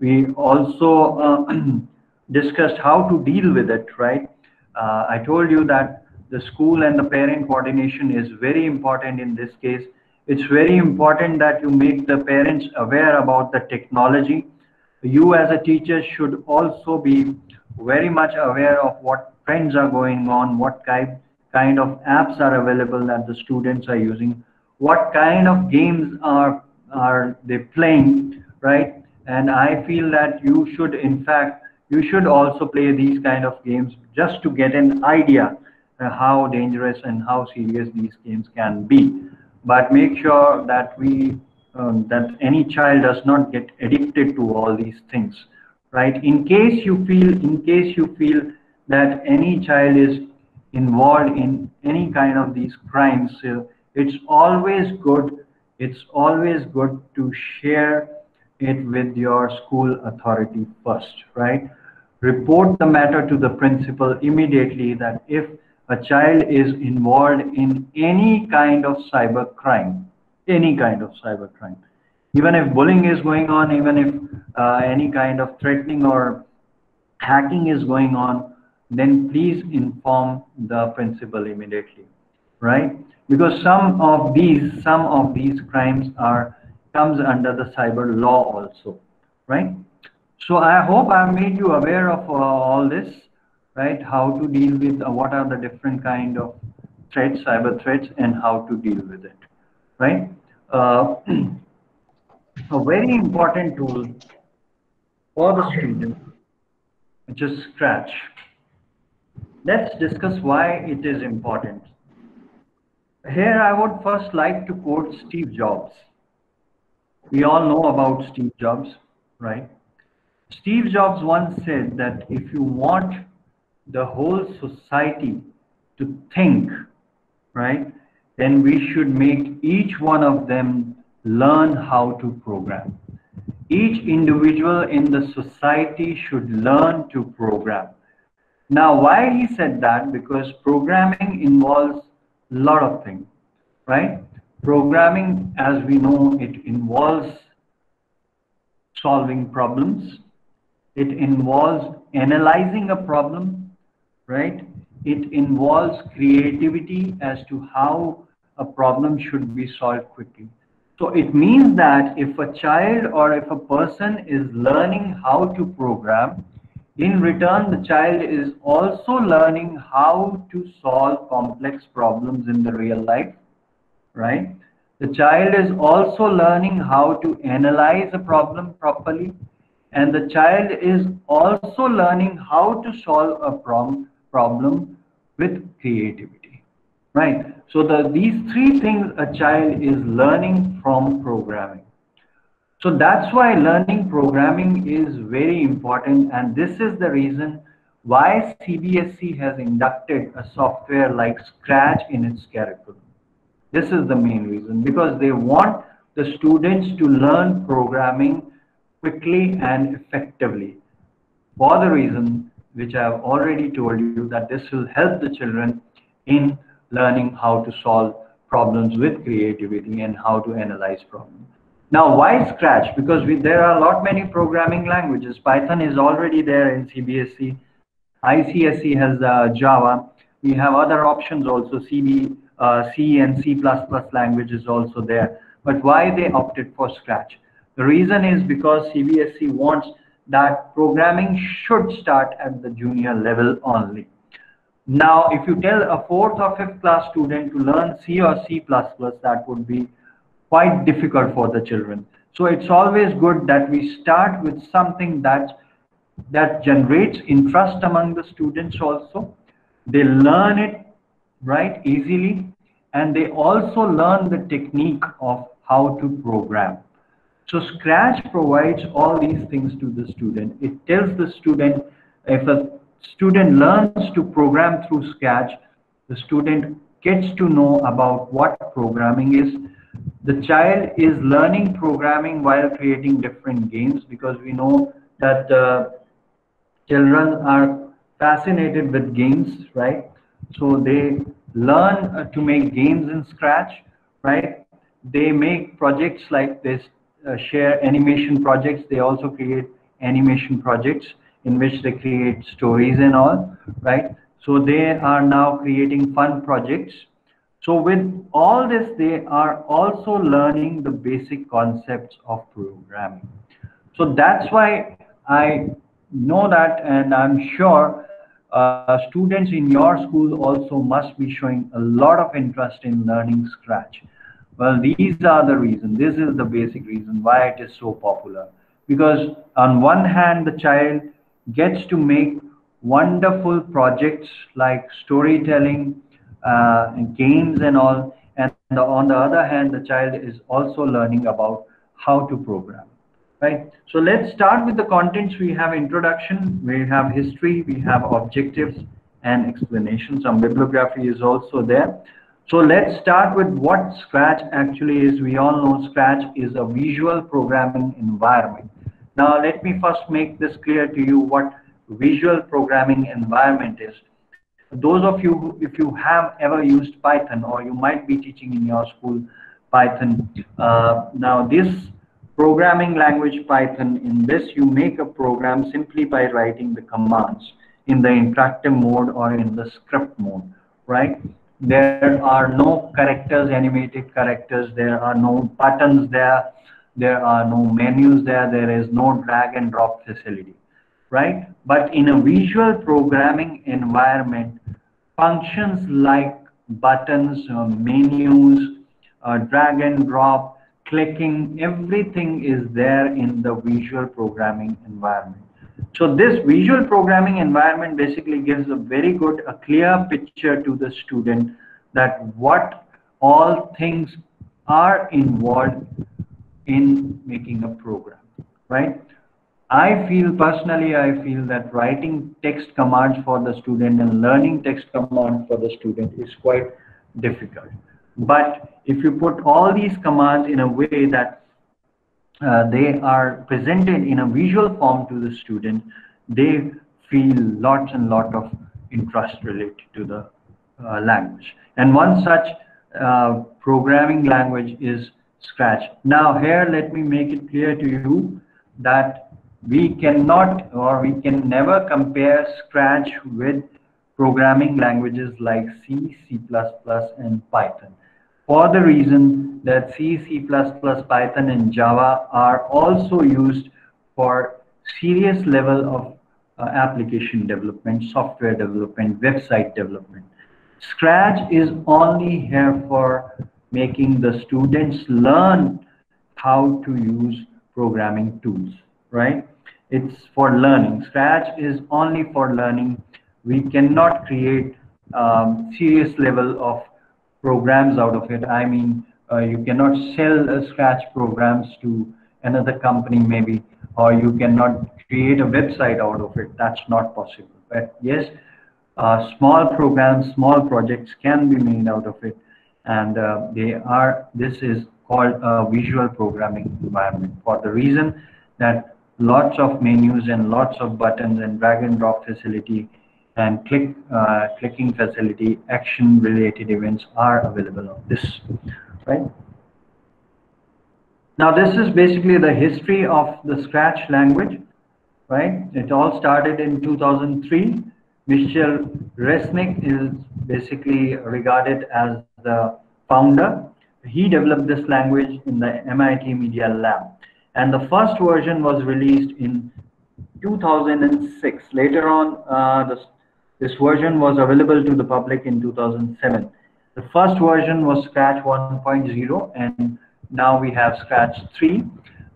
We also uh, discussed how to deal with it, right? Uh, I told you that the school and the parent coordination is very important in this case. It's very important that you make the parents aware about the technology. You as a teacher should also be very much aware of what trends are going on, what kind, kind of apps are available that the students are using, what kind of games are, are they playing, right? And I feel that you should, in fact, you should also play these kind of games just to get an idea how dangerous and how serious these games can be. But make sure that we um, that any child does not get addicted to all these things, right? In case you feel, in case you feel that any child is involved in any kind of these crimes, uh, it's always good. It's always good to share it with your school authority first, right? Report the matter to the principal immediately that if a child is involved in any kind of cyber crime, any kind of cyber crime, even if bullying is going on, even if uh, any kind of threatening or hacking is going on, then please inform the principal immediately, right? Because some of these, some of these crimes are comes under the cyber law also, right? So I hope I've made you aware of uh, all this, right? How to deal with uh, what are the different kind of threats, cyber threats, and how to deal with it, right? Uh, a very important tool for the student, which is Scratch. Let's discuss why it is important. Here I would first like to quote Steve Jobs. We all know about Steve Jobs, right? Steve Jobs once said that if you want the whole society to think, right, then we should make each one of them learn how to program. Each individual in the society should learn to program. Now, why he said that? Because programming involves a lot of things, right? Programming, as we know, it involves solving problems. It involves analyzing a problem, right? It involves creativity as to how a problem should be solved quickly. So it means that if a child or if a person is learning how to program, in return, the child is also learning how to solve complex problems in the real life, right? The child is also learning how to analyze a problem properly, and the child is also learning how to solve a problem problem with creativity, right? So the, these three things a child is learning from programming. So that's why learning programming is very important. And this is the reason why CBSE has inducted a software like Scratch in its curriculum. This is the main reason because they want the students to learn programming quickly and effectively for the reason which I have already told you that this will help the children in learning how to solve problems with creativity and how to analyze problems. Now, why Scratch? Because we, there are a lot many programming languages. Python is already there in CBSE. ICSE has uh, Java. We have other options also. CB, Uh, C and C++ language is also there. But why they opted for Scratch? The reason is because CBSE wants that programming should start at the junior level only. Now, if you tell a fourth or fifth class student to learn C or C++, that would be quite difficult for the children. So it's always good that we start with something that that generates interest among the students also. They learn it right easily and they also learn the technique of how to program. So Scratch provides all these things to the student. It tells the student if a student learns to program through Scratch, the student gets to know about what programming is. The child is learning programming while creating different games because we know that uh, children are fascinated with games, right? So they learn uh, to make games in Scratch, right? They make projects like this, uh, share animation projects. They also create animation projects in which they create stories and all, right? So they are now creating fun projects. So with all this, they are also learning the basic concepts of programming. So that's why I know that, and I'm sure uh, students in your school also must be showing a lot of interest in learning Scratch. Well, these are the reasons. This is the basic reason why it is so popular. Because on one hand, the child gets to make wonderful projects like storytelling, uh, and games and all. and the, on the other hand, the child is also learning about how to program, right? So let's start with the contents. We have introduction, we have history, we have objectives and explanation. Some bibliography is also there. So let's start with what Scratch actually is. We all know Scratch is a visual programming environment. Now let me first make this clear to you what visual programming environment is those of you if you have ever used python or you might be teaching in your school python uh, now this programming language python. In this you make a program simply by writing the commands in the interactive mode or in the script mode right? There are no characters animated characters. There are no buttons there. There are no menus there. There is no drag and drop facility right? But in a visual programming environment, functions like buttons, uh, menus, uh, drag and drop, clicking, everything is there in the visual programming environment. So this visual programming environment basically gives a very good, a clear picture to the student that what all things are involved in making a program, right? I feel personally, I feel that writing text commands for the student and learning text commands for the student is quite difficult. But if you put all these commands in a way that uh, they are presented in a visual form to the student, they feel lots and lot of interest related to the uh, language. And one such uh, programming language is Scratch. Now here, let me make it clear to you that we cannot or we can never compare Scratch with programming languages like C, C++, and Python. For the reason that C, C++, Python, and Java are also used for serious level of uh, application development, software development, website development. Scratch is only here for making the students learn how to use programming tools, right? it's for learning scratch is only for learning we cannot create um, serious level of programs out of it. I mean uh, you cannot sell uh, scratch programs to another company maybe or you cannot create a website out of it. That's not possible. But yes uh, small programs small projects can be made out of it. And uh, they are this is called a visual programming environment for the reason that lots of menus and lots of buttons and drag and drop facility and click uh, clicking facility action related events are available on this right? Now this is basically the history of the scratch language right? It all started in 2003 Mitchel Resnick is basically regarded as the founder. He developed this language in the MIT Media Lab. And the first version was released in 2006. Later on, uh, this, this version was available to the public in 2007. The first version was Scratch 1.0 and now we have Scratch 3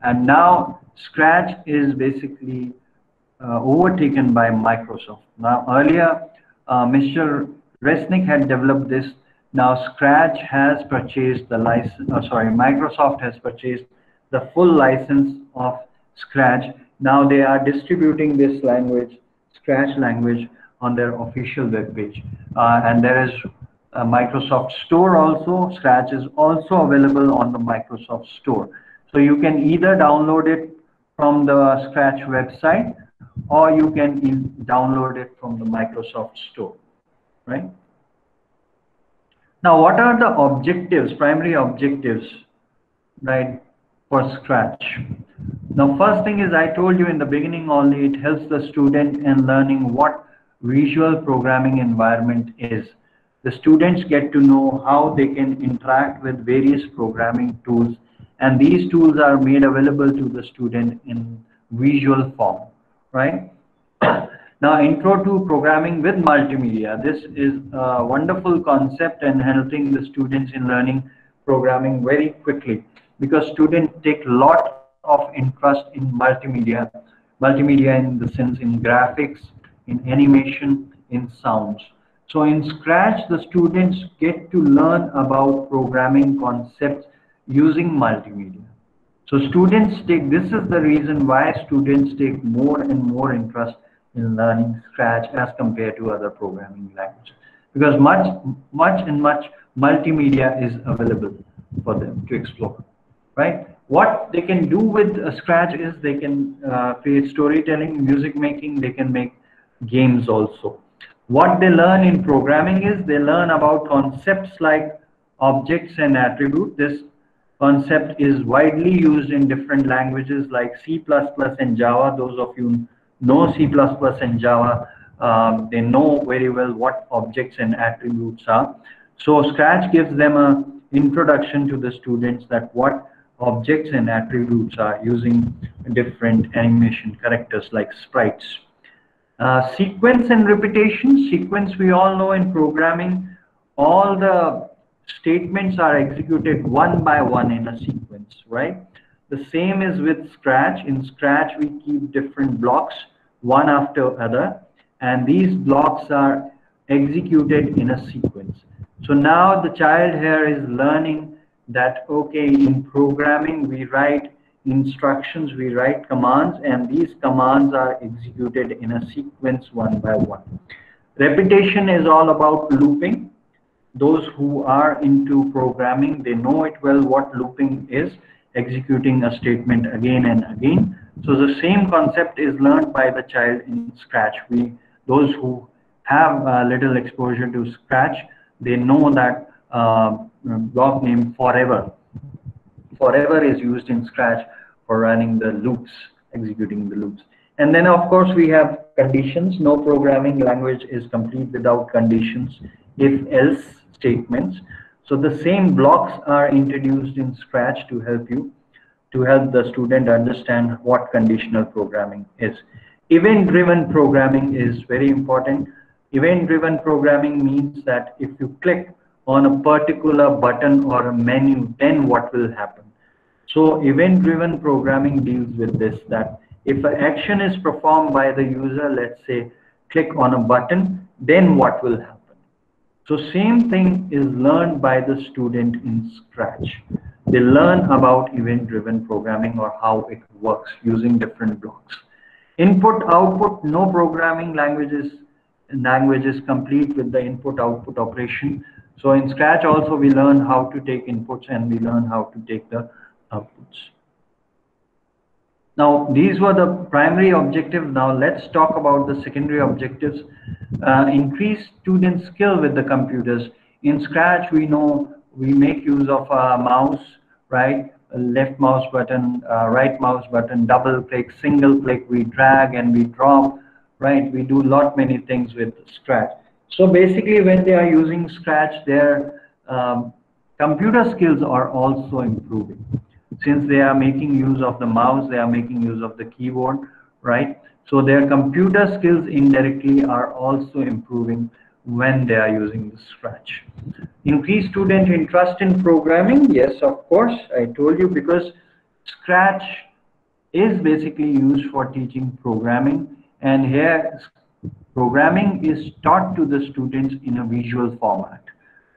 and now Scratch is basically uh, overtaken by Microsoft. Now earlier, uh, Mr. Resnick had developed this. Now Scratch has purchased the license, uh, sorry, Microsoft has purchased the full license of Scratch. Now they are distributing this language, Scratch language, on their official web page. Uh, and there is a Microsoft Store also. Scratch is also available on the Microsoft Store. So you can either download it from the Scratch website or you can download it from the Microsoft Store, right? Now, what are the objectives, primary objectives, right? for Scratch. Now, first thing is I told you in the beginning only, it helps the student in learning what visual programming environment is. The students get to know how they can interact with various programming tools and these tools are made available to the student in visual form, right? now, intro to programming with multimedia. This is a wonderful concept and helping the students in learning programming very quickly because students take a lot of interest in multimedia, multimedia in the sense in graphics, in animation, in sounds. So in Scratch, the students get to learn about programming concepts using multimedia. So students take, this is the reason why students take more and more interest in learning Scratch as compared to other programming languages. Because much, much and much multimedia is available for them to explore, right? What they can do with Scratch is they can uh, create storytelling, music making, they can make games also. What they learn in programming is they learn about concepts like objects and attributes. This concept is widely used in different languages like C++ and Java. Those of you know C++ and Java, um, they know very well what objects and attributes are. So Scratch gives them a introduction to the students that what objects and attributes are using different animation characters like sprites. Uh, sequence and repetition. Sequence we all know in programming, all the statements are executed one by one in a sequence, right? The same is with Scratch. In Scratch, we keep different blocks one after other, and these blocks are executed in a sequence. So now the child here is learning that, okay, in programming, we write instructions, we write commands, and these commands are executed in a sequence one by one. Repetition is all about looping. Those who are into programming, they know it well what looping is, executing a statement again and again. So the same concept is learned by the child in Scratch. We, those who have a little exposure to Scratch, they know that uh, block name forever. Forever is used in Scratch for running the loops, executing the loops. And then of course we have conditions. No programming language is complete without conditions, if else statements. So the same blocks are introduced in Scratch to help you, to help the student understand what conditional programming is. Event-driven programming is very important. Event-driven programming means that if you click on a particular button or a menu, then what will happen? So event-driven programming deals with this, that if an action is performed by the user, let's say, click on a button, then what will happen? So same thing is learned by the student in Scratch. They learn about event-driven programming or how it works using different blocks. Input, output, no programming languages languages complete with the input output operation so in Scratch also we learn how to take inputs and we learn how to take the outputs. Now these were the primary objectives. Now let's talk about the secondary objectives. Uh, increase student skill with the computers. In Scratch we know we make use of a mouse, right? A left mouse button, uh, right mouse button, double click, single click, we drag and we drop, right? We do lot many things with Scratch. So basically, when they are using Scratch, their um, computer skills are also improving. Since they are making use of the mouse, they are making use of the keyboard, right? So their computer skills indirectly are also improving when they are using the Scratch. Increase student interest in programming? Yes, of course. I told you because Scratch is basically used for teaching programming. And here Programming is taught to the students in a visual format,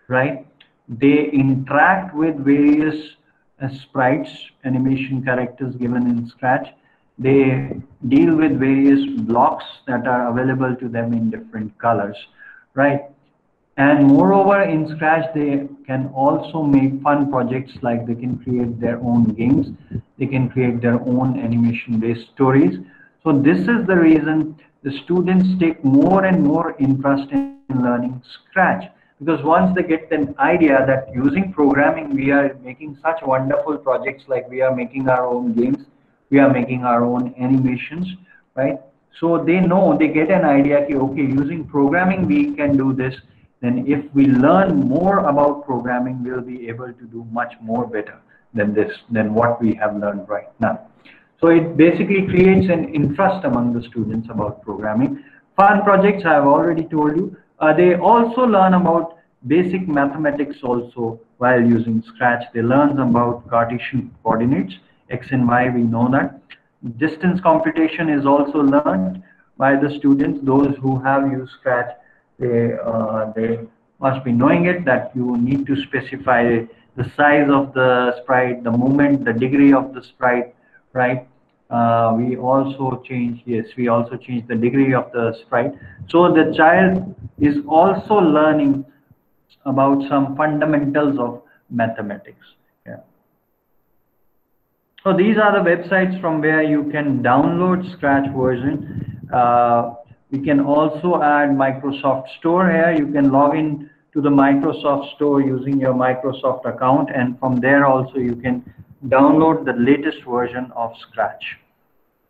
right? They interact with various Uh, sprites, animation characters given in Scratch. They deal with various blocks that are available to them in different colors, right? And moreover, in Scratch, they can also make fun projects like they can create their own games. They can create their own animation-based stories. So this is the reason the students take more and more interest in learning Scratch because once they get an idea that using programming we are making such wonderful projects like we are making our own games we are making our own animations right so they know they get an idea okay using programming we can do this then if we learn more about programming we'll be able to do much more better than this than what we have learned right now so it basically creates an interest among the students about programming. Fun projects, I have already told you. Uh, they also learn about basic mathematics also while using Scratch. They learn about Cartesian coordinates, X and Y, we know that. Distance computation is also learned by the students. Those who have used Scratch, they, uh, they must be knowing it that you need to specify the size of the sprite, the movement, the degree of the sprite, right? Uh, we also change, yes, we also change the degree of the sprite. So the child is also learning about some fundamentals of mathematics. Yeah. So these are the websites from where you can download Scratch version. Uh, we can also add Microsoft Store here. You can log in to the Microsoft Store using your Microsoft account and from there also you can download the latest version of Scratch,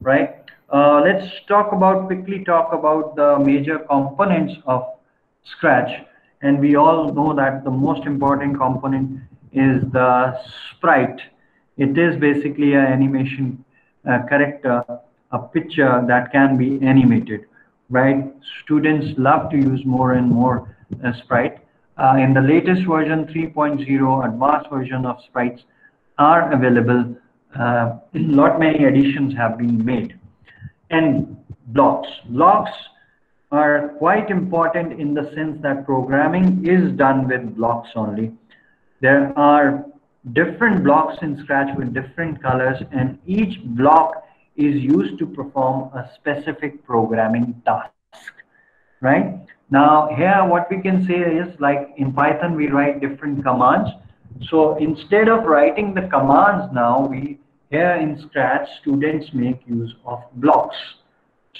right? Uh, let's talk about, quickly talk about the major components of Scratch. And we all know that the most important component is the sprite. It is basically an animation uh, character, a picture that can be animated, right? Students love to use more and more uh, sprite. Uh, in the latest version 3.0 advanced version of sprites are available. Uh, lot many additions have been made. And blocks. Blocks are quite important in the sense that programming is done with blocks only. There are different blocks in Scratch with different colors and each block is used to perform a specific programming task, right? Now here what we can say is like in Python we write different commands. So instead of writing the commands now, we here in Scratch students make use of blocks.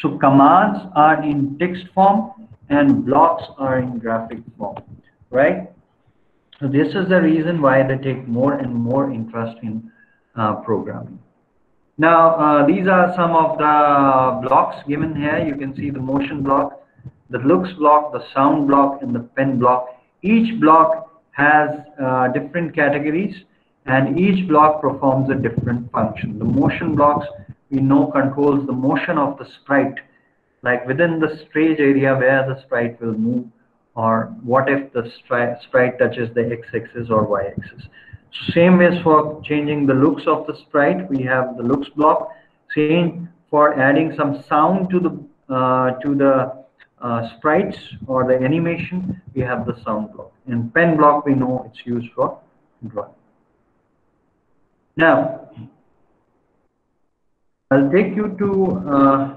So commands are in text form and blocks are in graphic form, right? So this is the reason why they take more and more interest in uh, programming. Now, uh, these are some of the blocks given here. You can see the motion block, the looks block, the sound block, and the pen block. Each block has uh, different categories and each block performs a different function. The motion blocks we know controls the motion of the sprite like within the stage area where the sprite will move or what if the sprite touches the x-axis or y-axis. Same is for changing the looks of the sprite. We have the looks block. Same for adding some sound to the uh, to the uh, sprites or the animation. We have the sound block. And pen block we know it's used for drawing. Now I'll take you to uh,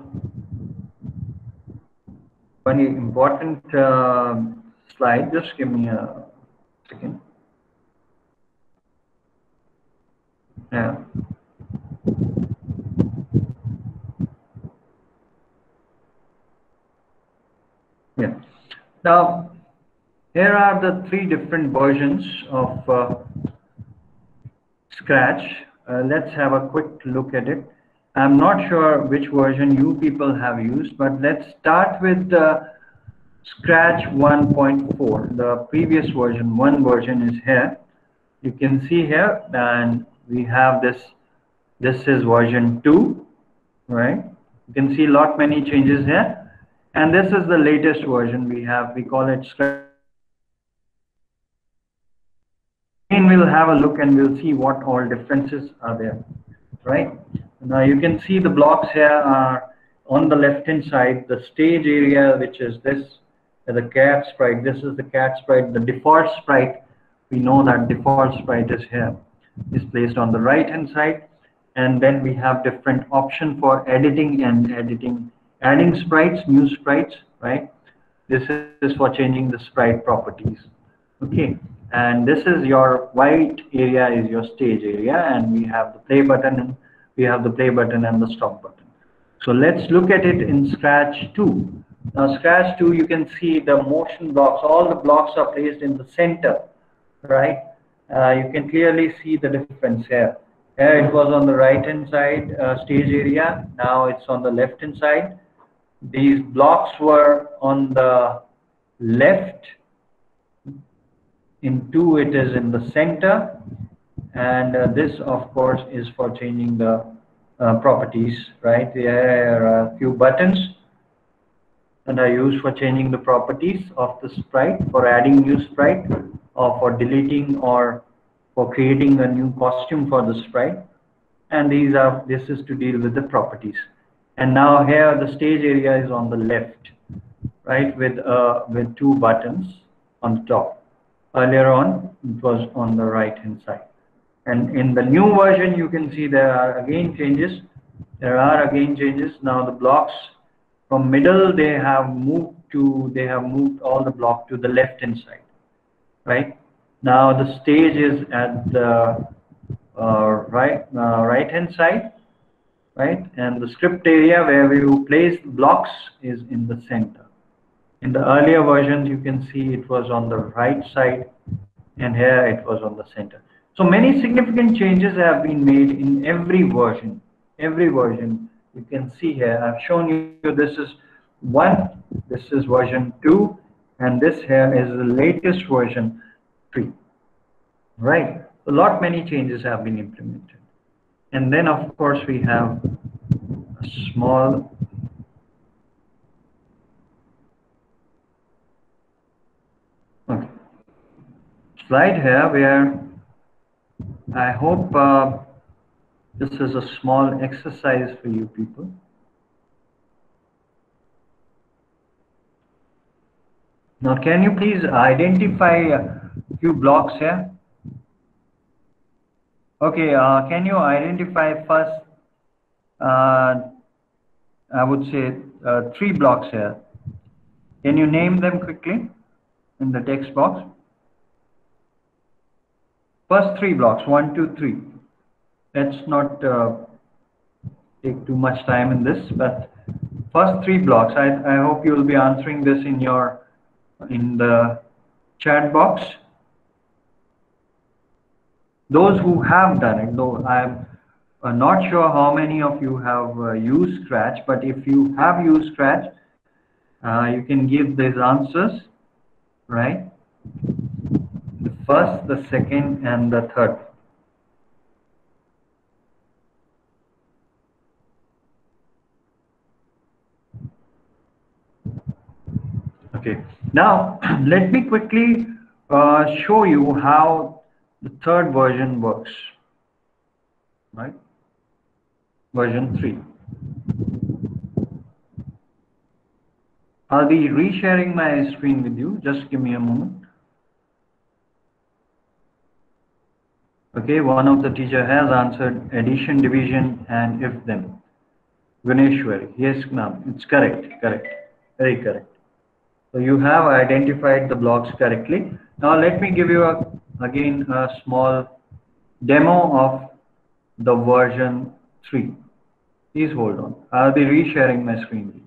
one important uh, slide. Just give me a second. Yeah. Now, here are the three different versions of uh, Scratch. Uh, let's have a quick look at it. I'm not sure which version you people have used, but let's start with the Scratch 1.4. The previous version, one version is here. You can see here, and we have this. This is version 2, right? You can see a lot many changes here. And this is the latest version we have. We call it. And we'll have a look and we'll see what all differences are there, right? Now you can see the blocks here are on the left hand side, the stage area, which is this, the cat sprite. This is the cat sprite. The default sprite, we know that default sprite is here, is placed on the right hand side. And then we have different option for editing and editing, adding sprites, new sprites, right? This is for changing the sprite properties. Okay, and this is your white area is your stage area, and we have the play button and we have the play button and the stop button. So let's look at it in Scratch 2. Now Scratch 2, you can see the motion blocks, all the blocks are placed in the center, right? Uh, you can clearly see the difference here. Here it was on the right hand side uh, stage area, now it's on the left hand side. These blocks were on the left, in 2 it is in the center, and uh, this of course is for changing the uh, properties right? There are a few buttons and are used for changing the properties of the sprite for adding new sprite or for deleting or for creating a new costume for the sprite. And these are this is to deal with the properties and now here the stage area is on the left right, with, uh, with two buttons on the top. Earlier on, it was on the right hand side. And in the new version, you can see there are again changes. There are again changes. Now the blocks from middle, they have moved to, they have moved all the block to the left hand side, right? Now the stage is at the uh, right, uh, right hand side, right? And the script area where we place blocks is in the center. In the earlier versions, you can see it was on the right side and here it was on the center. So many significant changes have been made in every version. Every version you can see here. I've shown you this is one, this is version two, and this here is the latest version three. Right? A lot many changes have been implemented. And then of course we have a small okay. slide here where I hope uh, this is a small exercise for you people. Now, can you please identify a few blocks here? Okay, uh, can you identify first, uh, I would say uh, three blocks here. Can you name them quickly in the text box? First three blocks, one, two, three. Let's not uh, take too much time in this, but first three blocks, I, I hope you will be answering this in your, in the chat box. Those who have done it, though I'm uh, not sure how many of you have uh, used Scratch, but if you have used Scratch, uh, you can give these answers, right? the first, the second, and the third. Okay, now let me quickly uh, show you how the third version works, right? Version 3. I'll be resharing my screen with you. Just give me a moment. Okay, one of the teacher has answered addition, division, and if then. Ganeshwari. Yes, ma'am. It's correct. Correct. Very correct. So you have identified the blocks correctly. Now let me give you a, again a small demo of the version 3. Please hold on. I'll be resharing my screen.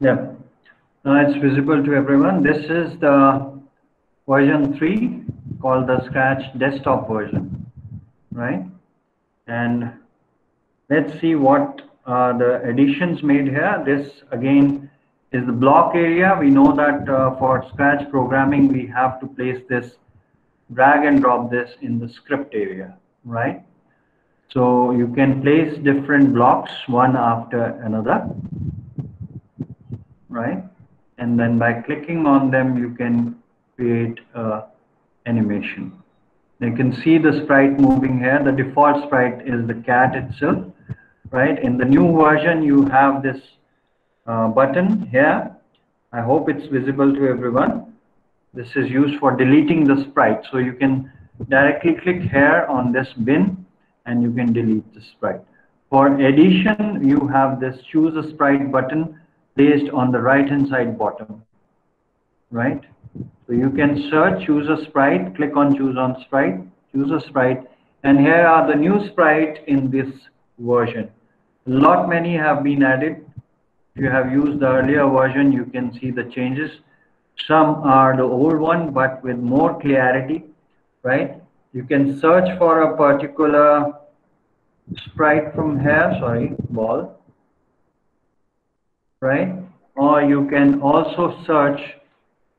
Yeah, now it's visible to everyone. This is the version 3 called the Scratch desktop version, right? And let's see what uh, the additions made here. This again is the block area. We know that uh, for Scratch programming, we have to place this, drag and drop this in the script area, right? So you can place different blocks one after another right? And then by clicking on them, you can create a animation. You can see the sprite moving here. The default sprite is the cat itself, right? In the new version, you have this uh, button here. I hope it's visible to everyone. This is used for deleting the sprite. So you can directly click here on this bin and you can delete the sprite. For addition, you have this choose a sprite button placed on the right hand side bottom, right? So you can search, choose a sprite, click on choose on sprite, choose a sprite, and here are the new sprite in this version. A lot many have been added. If you have used the earlier version, you can see the changes. Some are the old one, but with more clarity, right? You can search for a particular sprite from here, sorry, ball, right? Or you can also search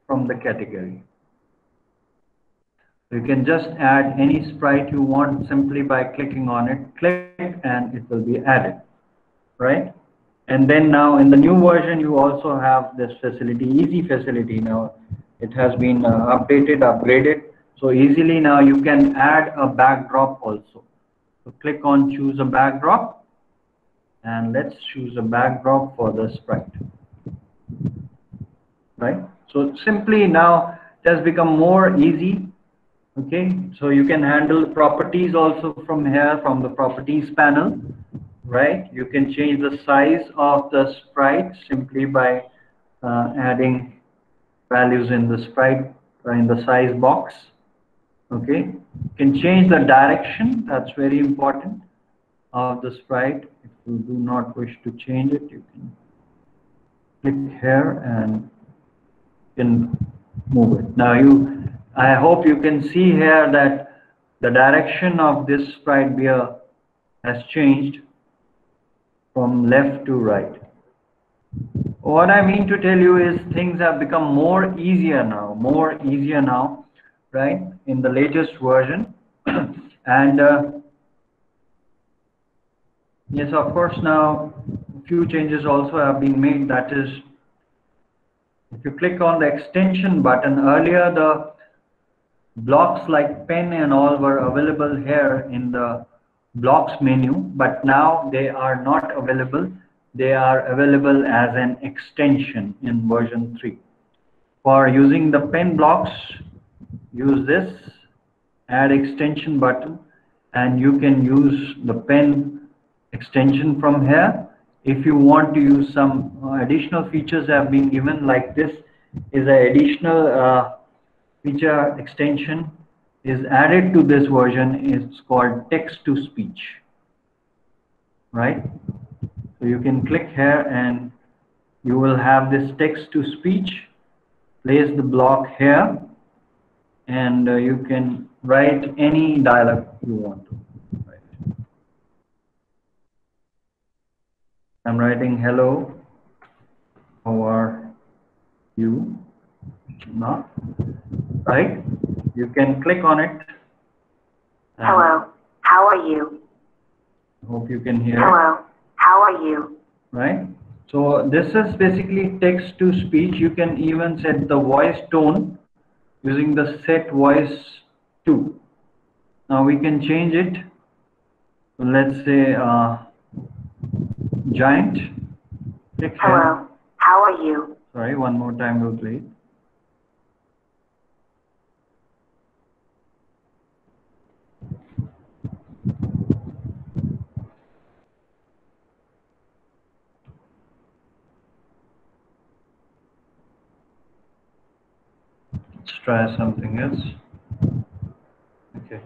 from the category. You can just add any sprite you want simply by clicking on it, click and it will be added, right? And then now in the new version, you also have this facility, easy facility now. It has been uh, updated, upgraded. So easily now you can add a backdrop also. So click on choose a backdrop and let's choose a backdrop for the sprite. Right? So simply now it has become more easy. Okay, so you can handle properties also from here from the properties panel, right? You can change the size of the sprite simply by uh, adding values in the sprite uh, in the size box okay you can change the direction that's very important of the sprite you do not wish to change it. You can click here and can move it. Now you i hope you can see here that the direction of this sprite beer has changed from left to right. What i mean to tell you is things have become more easier now more easier now right in the latest version. And uh, yes of course now a few changes also have been made. That is if you click on the extension button earlier the blocks like pen and all were available here in the blocks menu but now they are not available. They are available as an extension in version 3 for using the pen blocks use this add extension button and you can use the pen extension from here. If you want to use some uh, additional features have been given like this is an additional uh, feature extension is added to this version. It's called text to speech. Right? So you can click here and you will have this text to speech. Place the block here and uh, you can write any dialog you want to write. I'm writing hello, how are you? Not right? You can click on it. Hello, how are you? I hope you can hear. Hello, how are you? Right? So this is basically text to speech. You can even set the voice tone using the set voice 2. Now we can change it. So let's say uh, giant. Click Hello, how are you? Sorry, one more time we'll play. Let's try something else. Okay.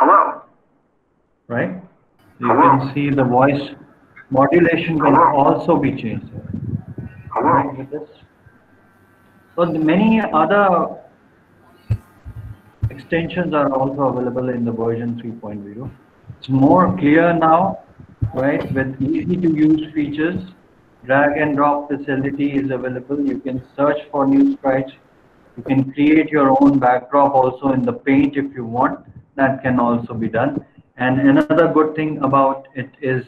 Hello. Right? You Hello. can see the voice modulation will Hello. also be changed. Hello. Right. So many other extensions are also available in the version 3.0. It's more clear now, right, with easy to use features. Drag and drop facility is available. You can search for new sprites. You can create your own backdrop also in the paint if you want. That can also be done. And another good thing about it is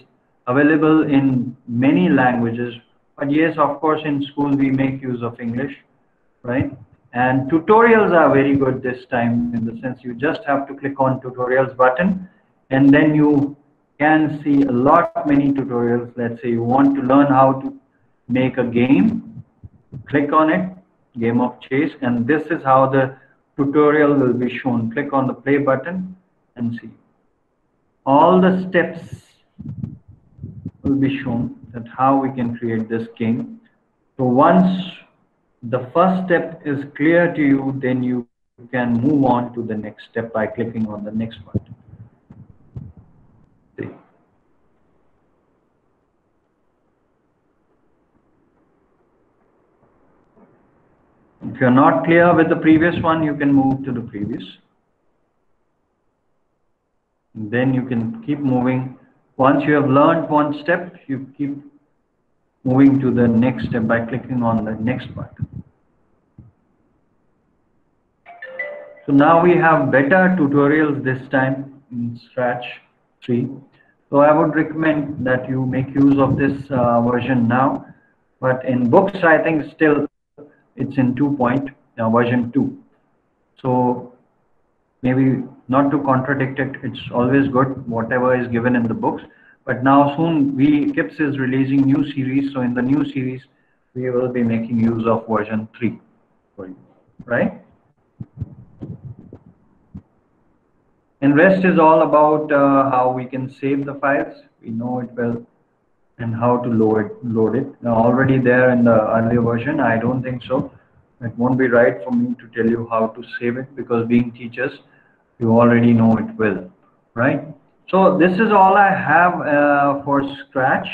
available in many languages. But yes, of course, in school we make use of English, right? And tutorials are very good this time in the sense you just have to click on tutorials button and then you can see a lot many tutorials. Let's say you want to learn how to make a game, click on it, game of chase, and this is how the tutorial will be shown. Click on the play button and see. All the steps will be shown that how we can create this game. So once the first step is clear to you, then you can move on to the next step by clicking on the next button. See. If you're not clear with the previous one, you can move to the previous. Then you can keep moving. Once you have learned one step, you keep moving to the next step by clicking on the next button. So now we have better tutorials this time in Scratch 3. So I would recommend that you make use of this uh, version now. But in books, I think still it's in 2 point, uh, version 2. So maybe not to contradict it, it's always good, whatever is given in the books. But now soon we KIPS is releasing new series. So in the new series, we will be making use of version 3 for you, right? And rest is all about uh, how we can save the files. We know it well and how to load, load it. Now already there in the earlier version, I don't think so. It won't be right for me to tell you how to save it because being teachers, you already know it well, right? So this is all I have uh, for Scratch,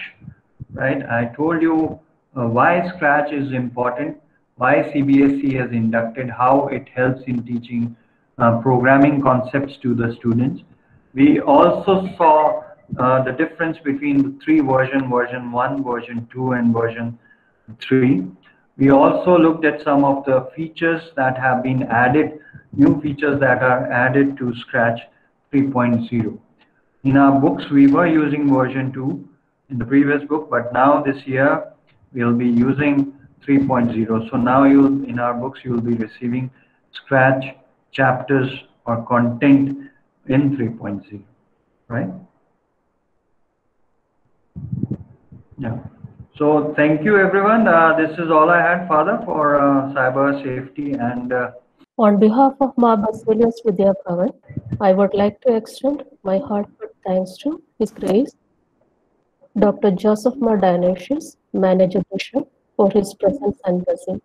right? I told you uh, why Scratch is important, why CBSE has inducted, how it helps in teaching uh, programming concepts to the students. We also saw uh, the difference between the three version, version 1, version 2 and version 3. We also looked at some of the features that have been added, new features that are added to Scratch 3.0. In our books, we were using version 2 in the previous book, but now this year we'll be using 3.0. So now you in our books, you'll be receiving Scratch chapters or content in 3.0, right? Yeah. So thank you, everyone. Uh, this is all I had, Father, for uh, cyber safety and. Uh, On behalf of Mar Basilius Vidya Bhavan, I would like to extend my heartfelt thanks to His Grace, Dr. Joseph Mar Dionysius, Manager Bishop, for his presence and blessing.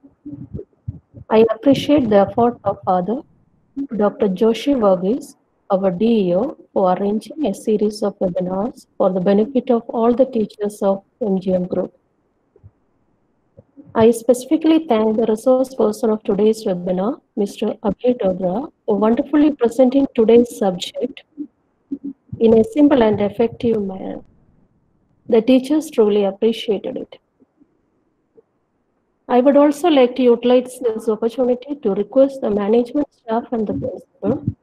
I appreciate the effort of Father Dr. Joshi Varghese, our DEO, for arranging a series of webinars for the benefit of all the teachers of MGM Group. I specifically thank the resource person of today's webinar, Mr. Abhay Dogra, for wonderfully presenting today's subject in a simple and effective manner. The teachers truly appreciated it. I would also like to utilize this opportunity to request the management staff and the principal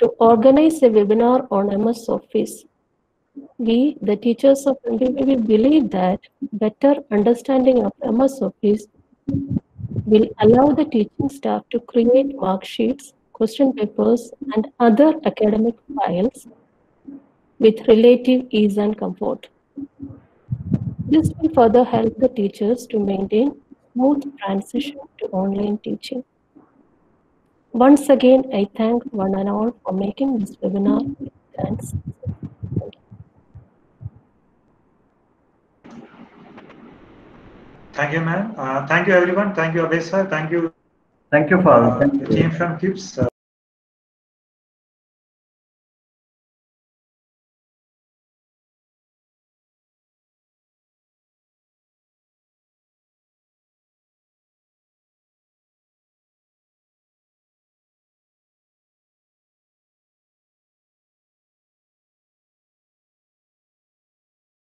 to organize a webinar on MS Office. We, the teachers of MBBB, believe that better understanding of MS Office will allow the teaching staff to create worksheets, question papers, and other academic files with relative ease and comfort. This will further help the teachers to maintain smooth transition to online teaching. Once again, I thank one and all for making this webinar. Thanks. Thank you, ma'am. Uh, thank you, everyone. Thank you, Abhay sir. Thank you, thank you, Father. uh, Thank you. team from KIPS. Uh,